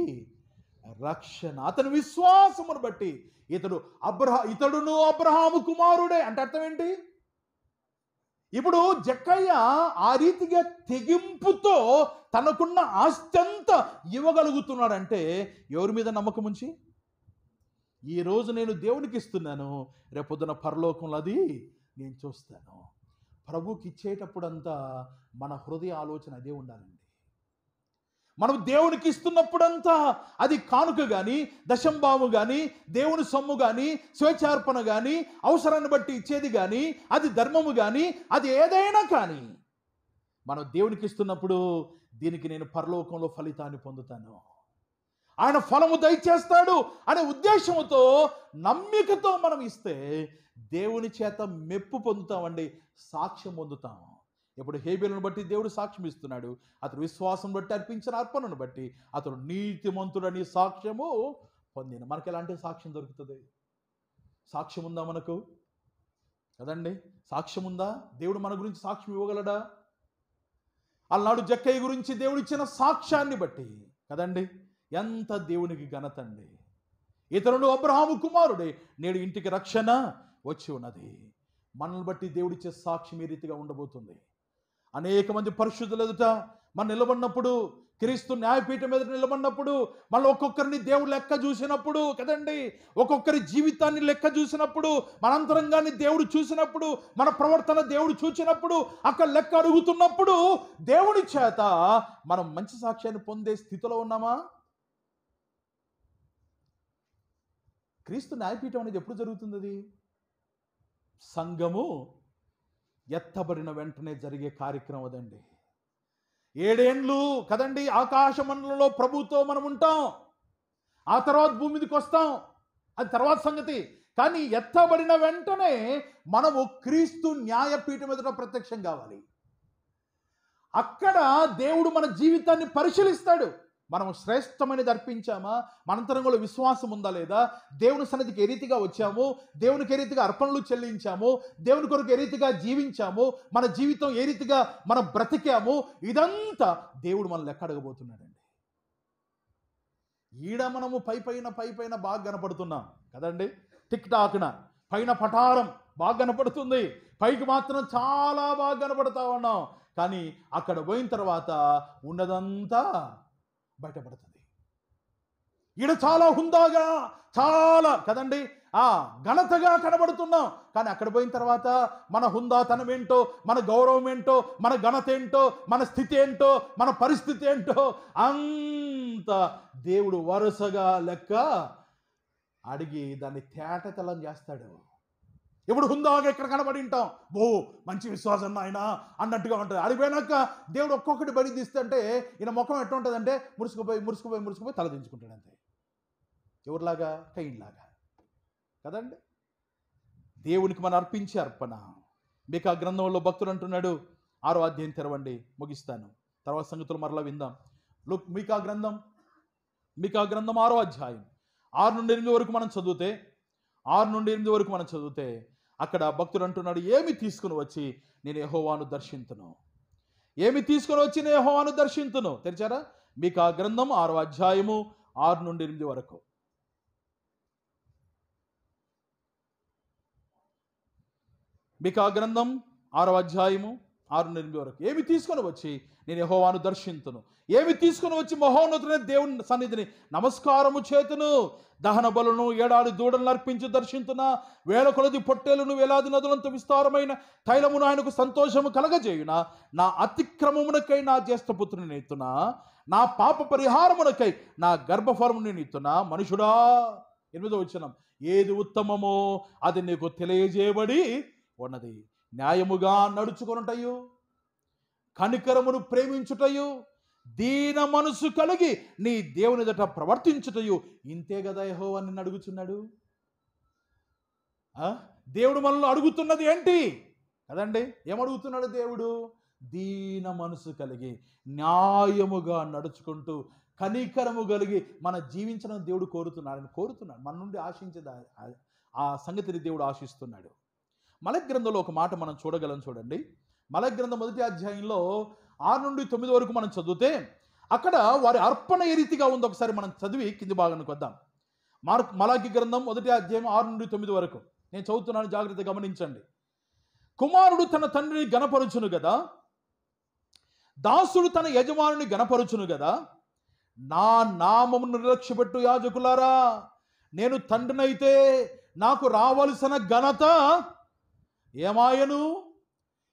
రక్షణ. అతని విశ్వాసమును బట్టి ఇతడు అబ్రహ ఇతడును అబ్రహాము కుమారుడే. అంటే అర్థం ఏంటి? ఇప్పుడు జక్కయ్య ఆ రీతిగా తెగింపుతో తనకున్న ఆస్తి అంతా ఇవ్వగలుగుతున్నాడంటే ఎవరి మీద నమ్మకం ఉంచి? ఈ రోజు నేను దేవునికి ఇస్తున్నాను రేపొద్దున పరలోకంలో అది నేను చూస్తాను. ప్రభుకి ఇచ్చేటప్పుడంతా మన హృదయ ఆలోచన అదే ఉండాలండి. మనం దేవునికి ఇస్తున్నప్పుడంతా అది కానుక కానీ దశంభాము కానీ దేవుని సొమ్ము కానీ స్వేచ్ఛార్పణ కానీ అవసరాన్ని బట్టి ఇచ్చేది కానీ అది ధర్మము కానీ అది ఏదైనా కానీ మనం దేవునికి ఇస్తున్నప్పుడు దీనికి నేను పరలోకంలో ఫలితాన్ని పొందుతాను. ఆయన ఫలము దయచేస్తాడు అనే ఉద్దేశంతో నమ్మికతో మనం ఇస్తే దేవుని చేత మెప్పు పొందుతామండి సాక్ష్యం పొందుతాము. ఇప్పుడు హేబేలను బట్టి దేవుడు సాక్ష్యం ఇస్తున్నాడు. అతడు విశ్వాసం బట్టి అర్పించిన అర్పణను బట్టి అతడు నీతిమంతుడని సాక్ష్యము పొందిన. మనకి ఎలాంటి సాక్ష్యం దొరుకుతుంది? సాక్ష్యం ఉందా మనకు? కదండి సాక్ష్యం ఉందా? దేవుడు మన గురించి సాక్ష్యం ఇవ్వగలడా? అలనాడు జక్కయ్య గురించి దేవుడు ఇచ్చిన సాక్ష్యాన్ని బట్టి. కదండి ఎంత దేవునికి ఘనత అండి. ఇతరుడు అబ్రహాము కుమారుడే నేడు ఇంటికి రక్షణ వచ్చి ఉన్నది. మనల్ని బట్టి దేవుడిచ్చే సాక్ష్యం ఈ రీతిగా ఉండబోతుంది. అనేక మంది పరిశుద్ధులు ఎదుట మనం నిలబడినప్పుడు క్రీస్తు న్యాయపీఠం మీద నిలబడినప్పుడు మళ్ళీ ఒక్కొక్కరిని దేవుడు లెక్క చూసినప్పుడు కదండి? ఒక్కొక్కరి జీవితాన్ని లెక్క చూసినప్పుడు మన అంతరంగాన్ని దేవుడు చూసినప్పుడు మన ప్రవర్తన దేవుడు చూసినప్పుడు అక్కడ లెక్క అడుగుతున్నప్పుడు దేవుని చేత మనం మంచి సాక్ష్యాన్ని పొందే స్థితిలో ఉన్నామా? క్రీస్తు న్యాయపీఠం అనేది ఎప్పుడు జరుగుతుంది అది? సంఘము ఎత్తబడిన వెంటనే జరిగే కార్యక్రమం అదండి. ఏడేండ్లు కదండి ఆకాశ మండలంలో ప్రభుతో మనం ఉంటాం. ఆ తర్వాత భూమి మీదకి వస్తాం. అది తర్వాత సంగతి. కానీ ఎత్తబడిన వెంటనే మనము క్రీస్తు న్యాయపీఠం ఎదుట ప్రత్యక్షం కావాలి. అక్కడ దేవుడు మన జీవితాన్ని పరిశీలిస్తాడు. మనం శ్రేష్టమైనది అర్పించామా? మనంతరంలో విశ్వాసం ఉందా లేదా? దేవుని సన్నిధికి ఏ రీతిగా వచ్చాము? దేవునికి ఏ రీతిగా అర్పణలు చెల్లించాము? దేవుని కొరకు ఏ రీతిగా జీవించాము? మన జీవితం ఏ రీతిగా మనం బ్రతికాము? ఇదంతా దేవుడు మనల్ని ఎక్కడగబోతున్నాడండి ఈడ మనము పై పైన పై పైన బాగా కనపడుతున్నాం. కదండి? టిక్ టాక్న. పైన పటారం బాగా కనపడుతుంది. పైకి మాత్రం చాలా బాగా కనపడతా ఉన్నాం. కానీ అక్కడ పోయిన తర్వాత ఉన్నదంతా బయటపడుతుంది. ఈడ చాలా హుందాగా చాలా కదండి ఆ ఘనతగా కనబడుతున్నాం. కానీ అక్కడ పోయిన తర్వాత మన హుందాతనం ఏంటో మన గౌరవం ఏంటో మన ఘనత ఏంటో మన స్థితి ఏంటో మన పరిస్థితి ఏంటో అంత దేవుడు వరుసగా లెక్క అడిగి దాన్ని తేటతలం చేస్తాడు. ఎప్పుడు హుందాగా ఎక్కడ కనబడి ఉంటాం ఓ మంచి విశ్వాసం ఆయన అన్నట్టుగా ఉంటుంది. అడిపోయినాక దేవుడు ఒక్కొక్కటి బడి తీస్తుంటే ఈయన ముఖం ఎట్లా ఉంటుందంటే మురుసుకుపోయి మురుసుకుపోయి మురుసుకుపోయి తలదించుకుంటాడు అంతే. ఎవరిలాగా? కైన్లాగా కదండి? దేవునికి మనం అర్పించే అర్పణ. మీకు ఆ గ్రంథంలో భక్తులు అంటున్నాడు ఆరో అధ్యాయం తెరవండి ముగిస్తాను. తర్వాత సంగతులు మరలా విందాం. లుక్ మీకు ఆ గ్రంథం? మీకు ఆ గ్రంథం ఆరో అధ్యాయం. ఆరు నుండి ఎనిమిది వరకు మనం చదివితే ఆరు నుండి ఎనిమిది వరకు మనం చదివితే అక్కడ భక్తుడు అంటున్నాడు ఏమి తీసుకుని వచ్చి నేను యహోవాను దర్శింతును? ఏమి తీసుకుని వచ్చి నేను యహోవాను దర్శింతును? తెరిచారా? మీకు ఆ గ్రంథం ఆరో అధ్యాయము ఆరు నుండి ఎనిమిది వరకు. మీకు ఆ గ్రంథం ఆరో అధ్యాయము ఆరు ఎనిమిది వరకు. ఏమి తీసుకొని వచ్చి నేను యహోవాను దర్శింతును. ఏమి తీసుకొని వచ్చి మహోన్నతులైన దేవుని సన్నిధిని నమస్కారము చేతును. దహన బలును ఏడాది దూడలను అర్పించి దర్శింతున వేల కొలది పొట్టేలను వేలాది నదులంత విస్తారమైన తైలమును ఆయనకు సంతోషము కలగజేయున నా అతిక్రమమునకై నా జ్యేష్ఠపుత్రుని ఎత్తున నా పాప పరిహారమునకై నా గర్భఫలము నేను ఎత్తున మనుషుడా ఎనిమిదో వచ్చినాం ఏది ఉత్తమమో అది నీకు తెలియజేయబడి ఉన్నది. న్యాయముగా నడుచుకొనుటయు కనికరమును ప్రేమించుటయు దీన మనసు కలిగి నీ దేవుని దట ప్రవర్తించుటయు. ఇంతే కదా యహో అని అడుగుతున్నాడు ఆ? దేవుడు మనల్ని అడుగుతున్నది ఏంటి? కదండి ఏమడుగుతున్నాడు దేవుడు? దీన మనసు కలిగి న్యాయముగా నడుచుకుంటూ కనికరము కలిగి మన జీవించడం దేవుడు కోరుతున్నాడని కోరుతున్నాడు మన నుండి ఆశించేది ఆ సంగతిని దేవుడు ఆశిస్తున్నాడు. మలగ్రంథంలో గ్రంథంలో ఒక మాట మనం చూడగలం చూడండి. మలగ్రంథం గ్రంథం మొదటి అధ్యాయంలో ఆరు నుండి తొమ్మిది వరకు మనం చదివితే అక్కడ వారి అర్పణ ఏ రీతిగా ఉందో ఒకసారి మనం చదివి కింది భాగానికి వద్దాం. మార్క్ మలాకి గ్రంథం మొదటి అధ్యాయం ఆరు నుండి తొమ్మిది వరకు. నేను చదువుతున్నాను జాగ్రత్త గమనించండి. కుమారుడు తన తండ్రిని గణపరుచును కదా? దాసుడు తన యజమానుని గణపరుచును కదా? నా నామమును నిర్లక్ష్యపెట్టు యాజకులారా. నేను తండ్రినైతే నాకు రావలసిన ఘనత ఏమాయను?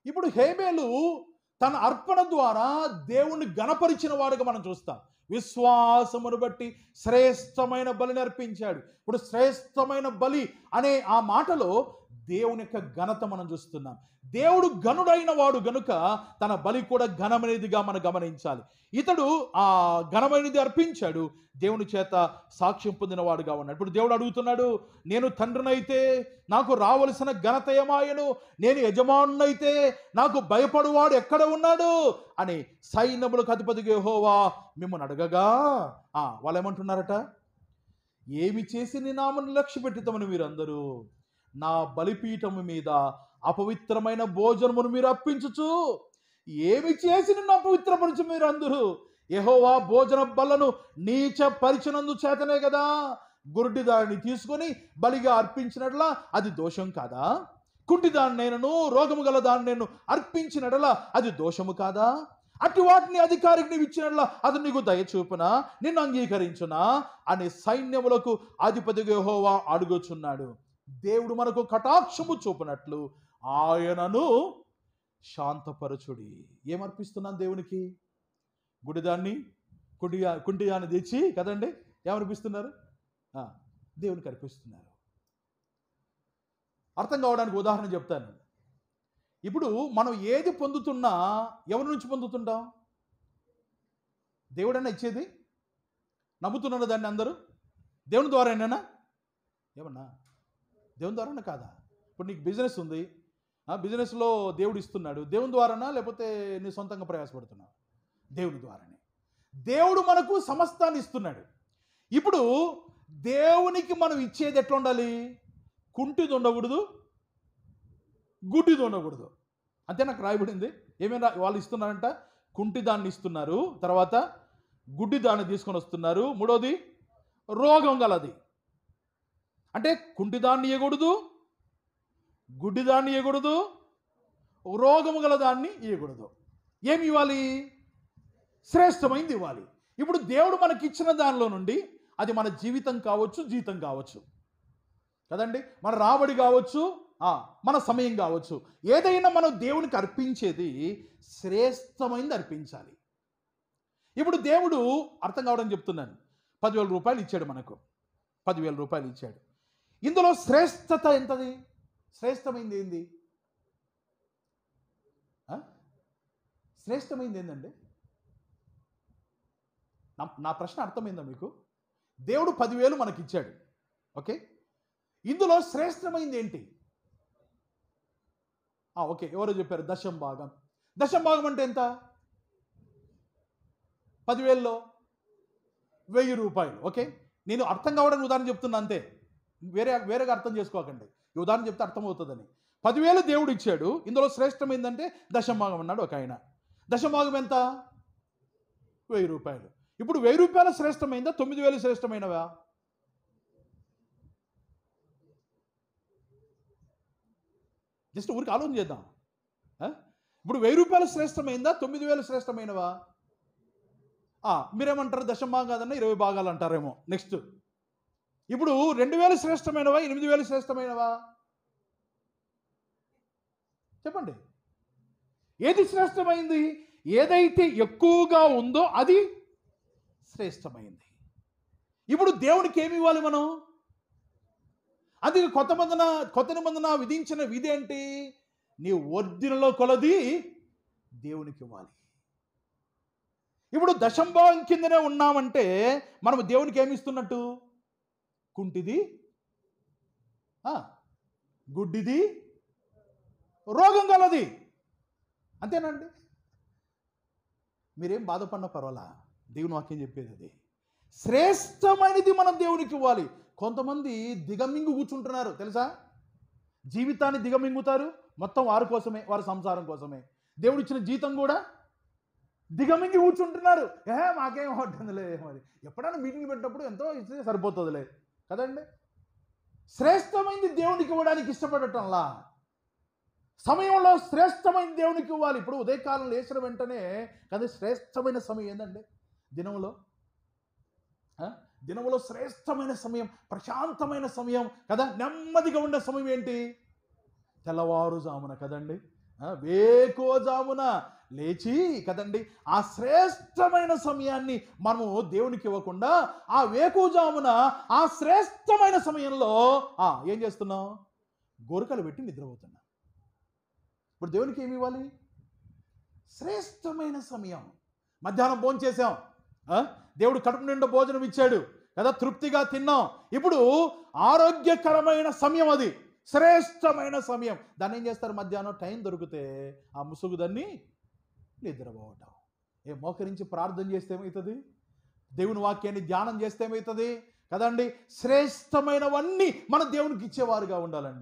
ఇప్పుడు హేబేలు తన అర్పణ ద్వారా దేవుణ్ణి గణపరిచిన వాడుగా మనం చూస్తాం. విశ్వాసమును బట్టి శ్రేష్టమైన బలిని అర్పించాడు ఇప్పుడు శ్రేష్టమైన బలి అనే ఆ మాటలో దేవుని యొక్క ఘనత మనం చూస్తున్నాం. దేవుడు ఘనుడైన వాడు గనుక తన బలి కూడా ఘనమైనదిగా మనం గమనించాలి. ఇతడు ఆ ఘనమైనది అర్పించాడు. దేవుని చేత సాక్ష్యం పొందినవాడుగా ఉన్నాడు. ఇప్పుడు దేవుడు అడుగుతున్నాడు నేను తండ్రినైతే నాకు రావలసిన ఘనత ఏమాయను? నేను యజమానునైతే నాకు భయపడువాడు ఎక్కడ ఉన్నాడు? అని సైన్యములకు అధిపతి గేహోవా మిమ్మల్ని అడగగా ఆ, వాళ్ళు ఏమంటున్నారట? ఏమి చేసి నీ నామను లక్ష్య పెట్టుతామని మీరందరూ? నా బలిపీఠము మీద అపవిత్రమైన భోజనమును మీరు అర్పించుచు. ఏమి చేసి నిన్ను అపవిత్రపరచు మీరు అందరూ యెహోవా భోజన బలను నీచ పరిచినందు చేతనే కదా. గురుడి దానిని తీసుకొని బలిగా అర్పించినట్లా అది దోషం కాదా? కుంటి దాన్ని నేను రోగము గల దాన్ని నేను అర్పించినట్లా అది దోషము కాదా? అటు వాటిని అధికారికి నీవు ఇచ్చినట్లా అది నీకు దయచూపునా నిన్ను అంగీకరించునా? అని సైన్యములకు అధిపతి యహోవా అడుగుచున్నాడు. దేవుడు మనకు కటాక్షము చూపినట్లు ఆయనను శాంతపరచుడి. ఏమర్పిస్తున్నాను దేవునికి? గుడిదాన్ని కుంటిగా కుంటిగాన్ని తెచ్చి కదండి ఏమనిపిస్తున్నారు దేవునికి అర్పిస్తున్నారు. అర్థం కావడానికి ఉదాహరణ చెప్తాను. ఇప్పుడు మనం ఏది పొందుతున్నా ఎవరి నుంచి పొందుతుంటాం? దేవుడన్నా ఇచ్చేది? నమ్ముతున్నారు దాన్ని అందరూ? దేవుని ద్వారానేనా? ఏమన్నా? దేవుని ద్వారానే కాదా? ఇప్పుడు నీకు బిజినెస్ ఉంది. ఆ బిజినెస్లో దేవుడు ఇస్తున్నాడు. దేవుని ద్వారానా? లేకపోతే నీ సొంతంగా ప్రయాసపడుతున్నావు? దేవుని ద్వారానే. దేవుడు మనకు సమస్తాన్ని ఇస్తున్నాడు. ఇప్పుడు దేవునికి మనం ఇచ్చేది ఎట్లా ఉండాలి కుంటిది ఉండకూడదు గుడ్డిది ఉండకూడదు అంతే నాకు రాయబడింది. ఏమైనా వాళ్ళు ఇస్తున్నారంట? కుంటి దాన్ని ఇస్తున్నారు. తర్వాత గుడ్డి దాన్ని తీసుకొని వస్తున్నారు. మూడోది రోగం గలది. అంటే కుంటిదాన్ని దాన్ని ఇవ్వకూడదు గుడ్డి దాన్ని ఇవ్వకూడదు రోగము గల దాన్ని ఇవ్వకూడదు ఏమి ఇవ్వాలి? శ్రేష్టమైంది ఇవ్వాలి. ఇప్పుడు దేవుడు మనకి ఇచ్చిన దానిలో నుండి అది మన జీవితం కావచ్చు జీతం కావచ్చు. కదండి? మన రాబడి కావచ్చు మన సమయం కావచ్చు. ఏదైనా మనం దేవునికి అర్పించేది శ్రేష్టమైంది అర్పించాలి. ఇప్పుడు దేవుడు అర్థం కావడం చెప్తున్నాను. పదివేల రూపాయలు ఇచ్చాడు మనకు. పదివేల రూపాయలు ఇచ్చాడు. ఇందులో శ్రేష్టత ఎంతది? శ్రేష్టమైంది ఏంది? ఆ? శ్రేష్టమైంది ఏంటండి నా నా ప్రశ్న అర్థమైందా మీకు? దేవుడు పదివేలు మనకి ఇచ్చాడు ఓకే? ఇందులో శ్రేష్టమైంది ఏంటి? ఓకే. ఎవరో చెప్పారు? దశం భాగం. దశం భాగం అంటే ఎంత? పదివేల్లో వెయ్యి రూపాయలు. ఓకే? నేను అర్థం కావడానికి ఉదాహరణ చెప్తున్నా అంతే. వేరే వేరేగా అర్థం చేసుకోకండి. ఈ ఉదాహరణ చెప్తే అర్థమవుతుందని. పదివేలు దేవుడు ఇచ్చాడు. ఇందులో శ్రేష్టం ఏంటంటే దశంభాగం అన్నాడు ఒక ఆయన. దశంభాగం ఎంత? వెయ్యి రూపాయలు. ఇప్పుడు వెయ్యి రూపాయల శ్రేష్టమైందా? తొమ్మిది వేలు శ్రేష్టమైనవా? జస్ట్ ఊరికి ఆలోచన చేద్దాం. ఇప్పుడు వెయ్యి రూపాయలు శ్రేష్టమైందా? తొమ్మిది వేలు శ్రేష్టమైనవా? మీరేమంటారు? దశంభాగం కాదన్నా ఇరవై భాగాలు అంటారేమో. నెక్స్ట్. ఇప్పుడు రెండు వేలు శ్రేష్టమైనవా ఎనిమిది వేలు శ్రేష్టమైనవా? చెప్పండి. ఏది శ్రేష్టమైంది? ఏదైతే ఎక్కువగా ఉందో అది శ్రేష్టమైంది. ఇప్పుడు దేవునికి ఏమి ఇవ్వాలి మనం? అది కొత్త మందన కొత్త నిబంధన విధించిన విధి ఏంటి? నీ ఒరిజినల్లో కొలది దేవునికి ఇవ్వాలి. ఇప్పుడు దశంభావం కిందనే ఉన్నామంటే మనం దేవునికి ఏమి ఇస్తున్నట్టు? కుంటిది ఆ, గుడ్డిది? రోగం గలది. అంతేనండి. మీరేం బాధపడిన పర్వాలా? దేవుని వాక్యం చెప్పేది అది. శ్రేష్టమైనది మనం దేవునికి ఇవ్వాలి. కొంతమంది దిగమింగు కూర్చుంటున్నారు. తెలుసా? జీవితాన్ని దిగమింగుతారు. మొత్తం వారి కోసమే వారి సంసారం కోసమే. దేవుడిచ్చిన జీతం కూడా దిగమింగి కూర్చుంటున్నారు. ఏ మాకేం అవుతుందిలే మరి. ఎప్పుడైనా మీటింగ్ పెట్టినప్పుడు ఎంతో ఇస్తే సరిపోతుందిలే. కదండి? శ్రేష్టమైంది దేవునికి ఇవ్వడానికి ఇష్టపడటంలా. సమయంలో శ్రేష్టమైన దేవునికి ఇవ్వాలి. ఇప్పుడు ఉదయకాలం లేచిన వెంటనే కదా శ్రేష్టమైన సమయం ఏందండి? దినంలో ఆ? దినములో శ్రేష్టమైన సమయం ప్రశాంతమైన సమయం కదా? నెమ్మదిగా ఉండే సమయం ఏంటి? తెల్లవారుజామున కదండి. వేకోజామున లేచి కదండి ఆ శ్రేష్టమైన సమయాన్ని మనము దేవునికి ఇవ్వకుండా ఆ వేకుజామున ఆ శ్రేష్టమైన సమయంలో ఆ, ఏం చేస్తున్నాం గోరికలు పెట్టి నిద్రపోతున్నాం. ఇప్పుడు దేవునికి ఏమి ఇవ్వాలి? శ్రేష్టమైన సమయం. మధ్యాహ్నం భోజనం చేసాం ఆ? దేవుడు కడుపు నిండా భోజనం ఇచ్చాడు కదా తృప్తిగా తిన్నాం. ఇప్పుడు ఆరోగ్యకరమైన సమయం అది. శ్రేష్టమైన సమయం. దాన్ని ఏం చేస్తారు మధ్యాహ్నం? టైం దొరికితే ఆ ముసుగు దాన్ని నిద్రపోవటం. ఏ మోకరించి ప్రార్థన చేస్తే ఏమవుతుంది? దేవుని వాక్యాన్ని ధ్యానం చేస్తే ఏమవుతుంది? కదండి శ్రేష్టమైనవన్నీ మన దేవునికి ఇచ్చేవారుగా ఉండాలండి.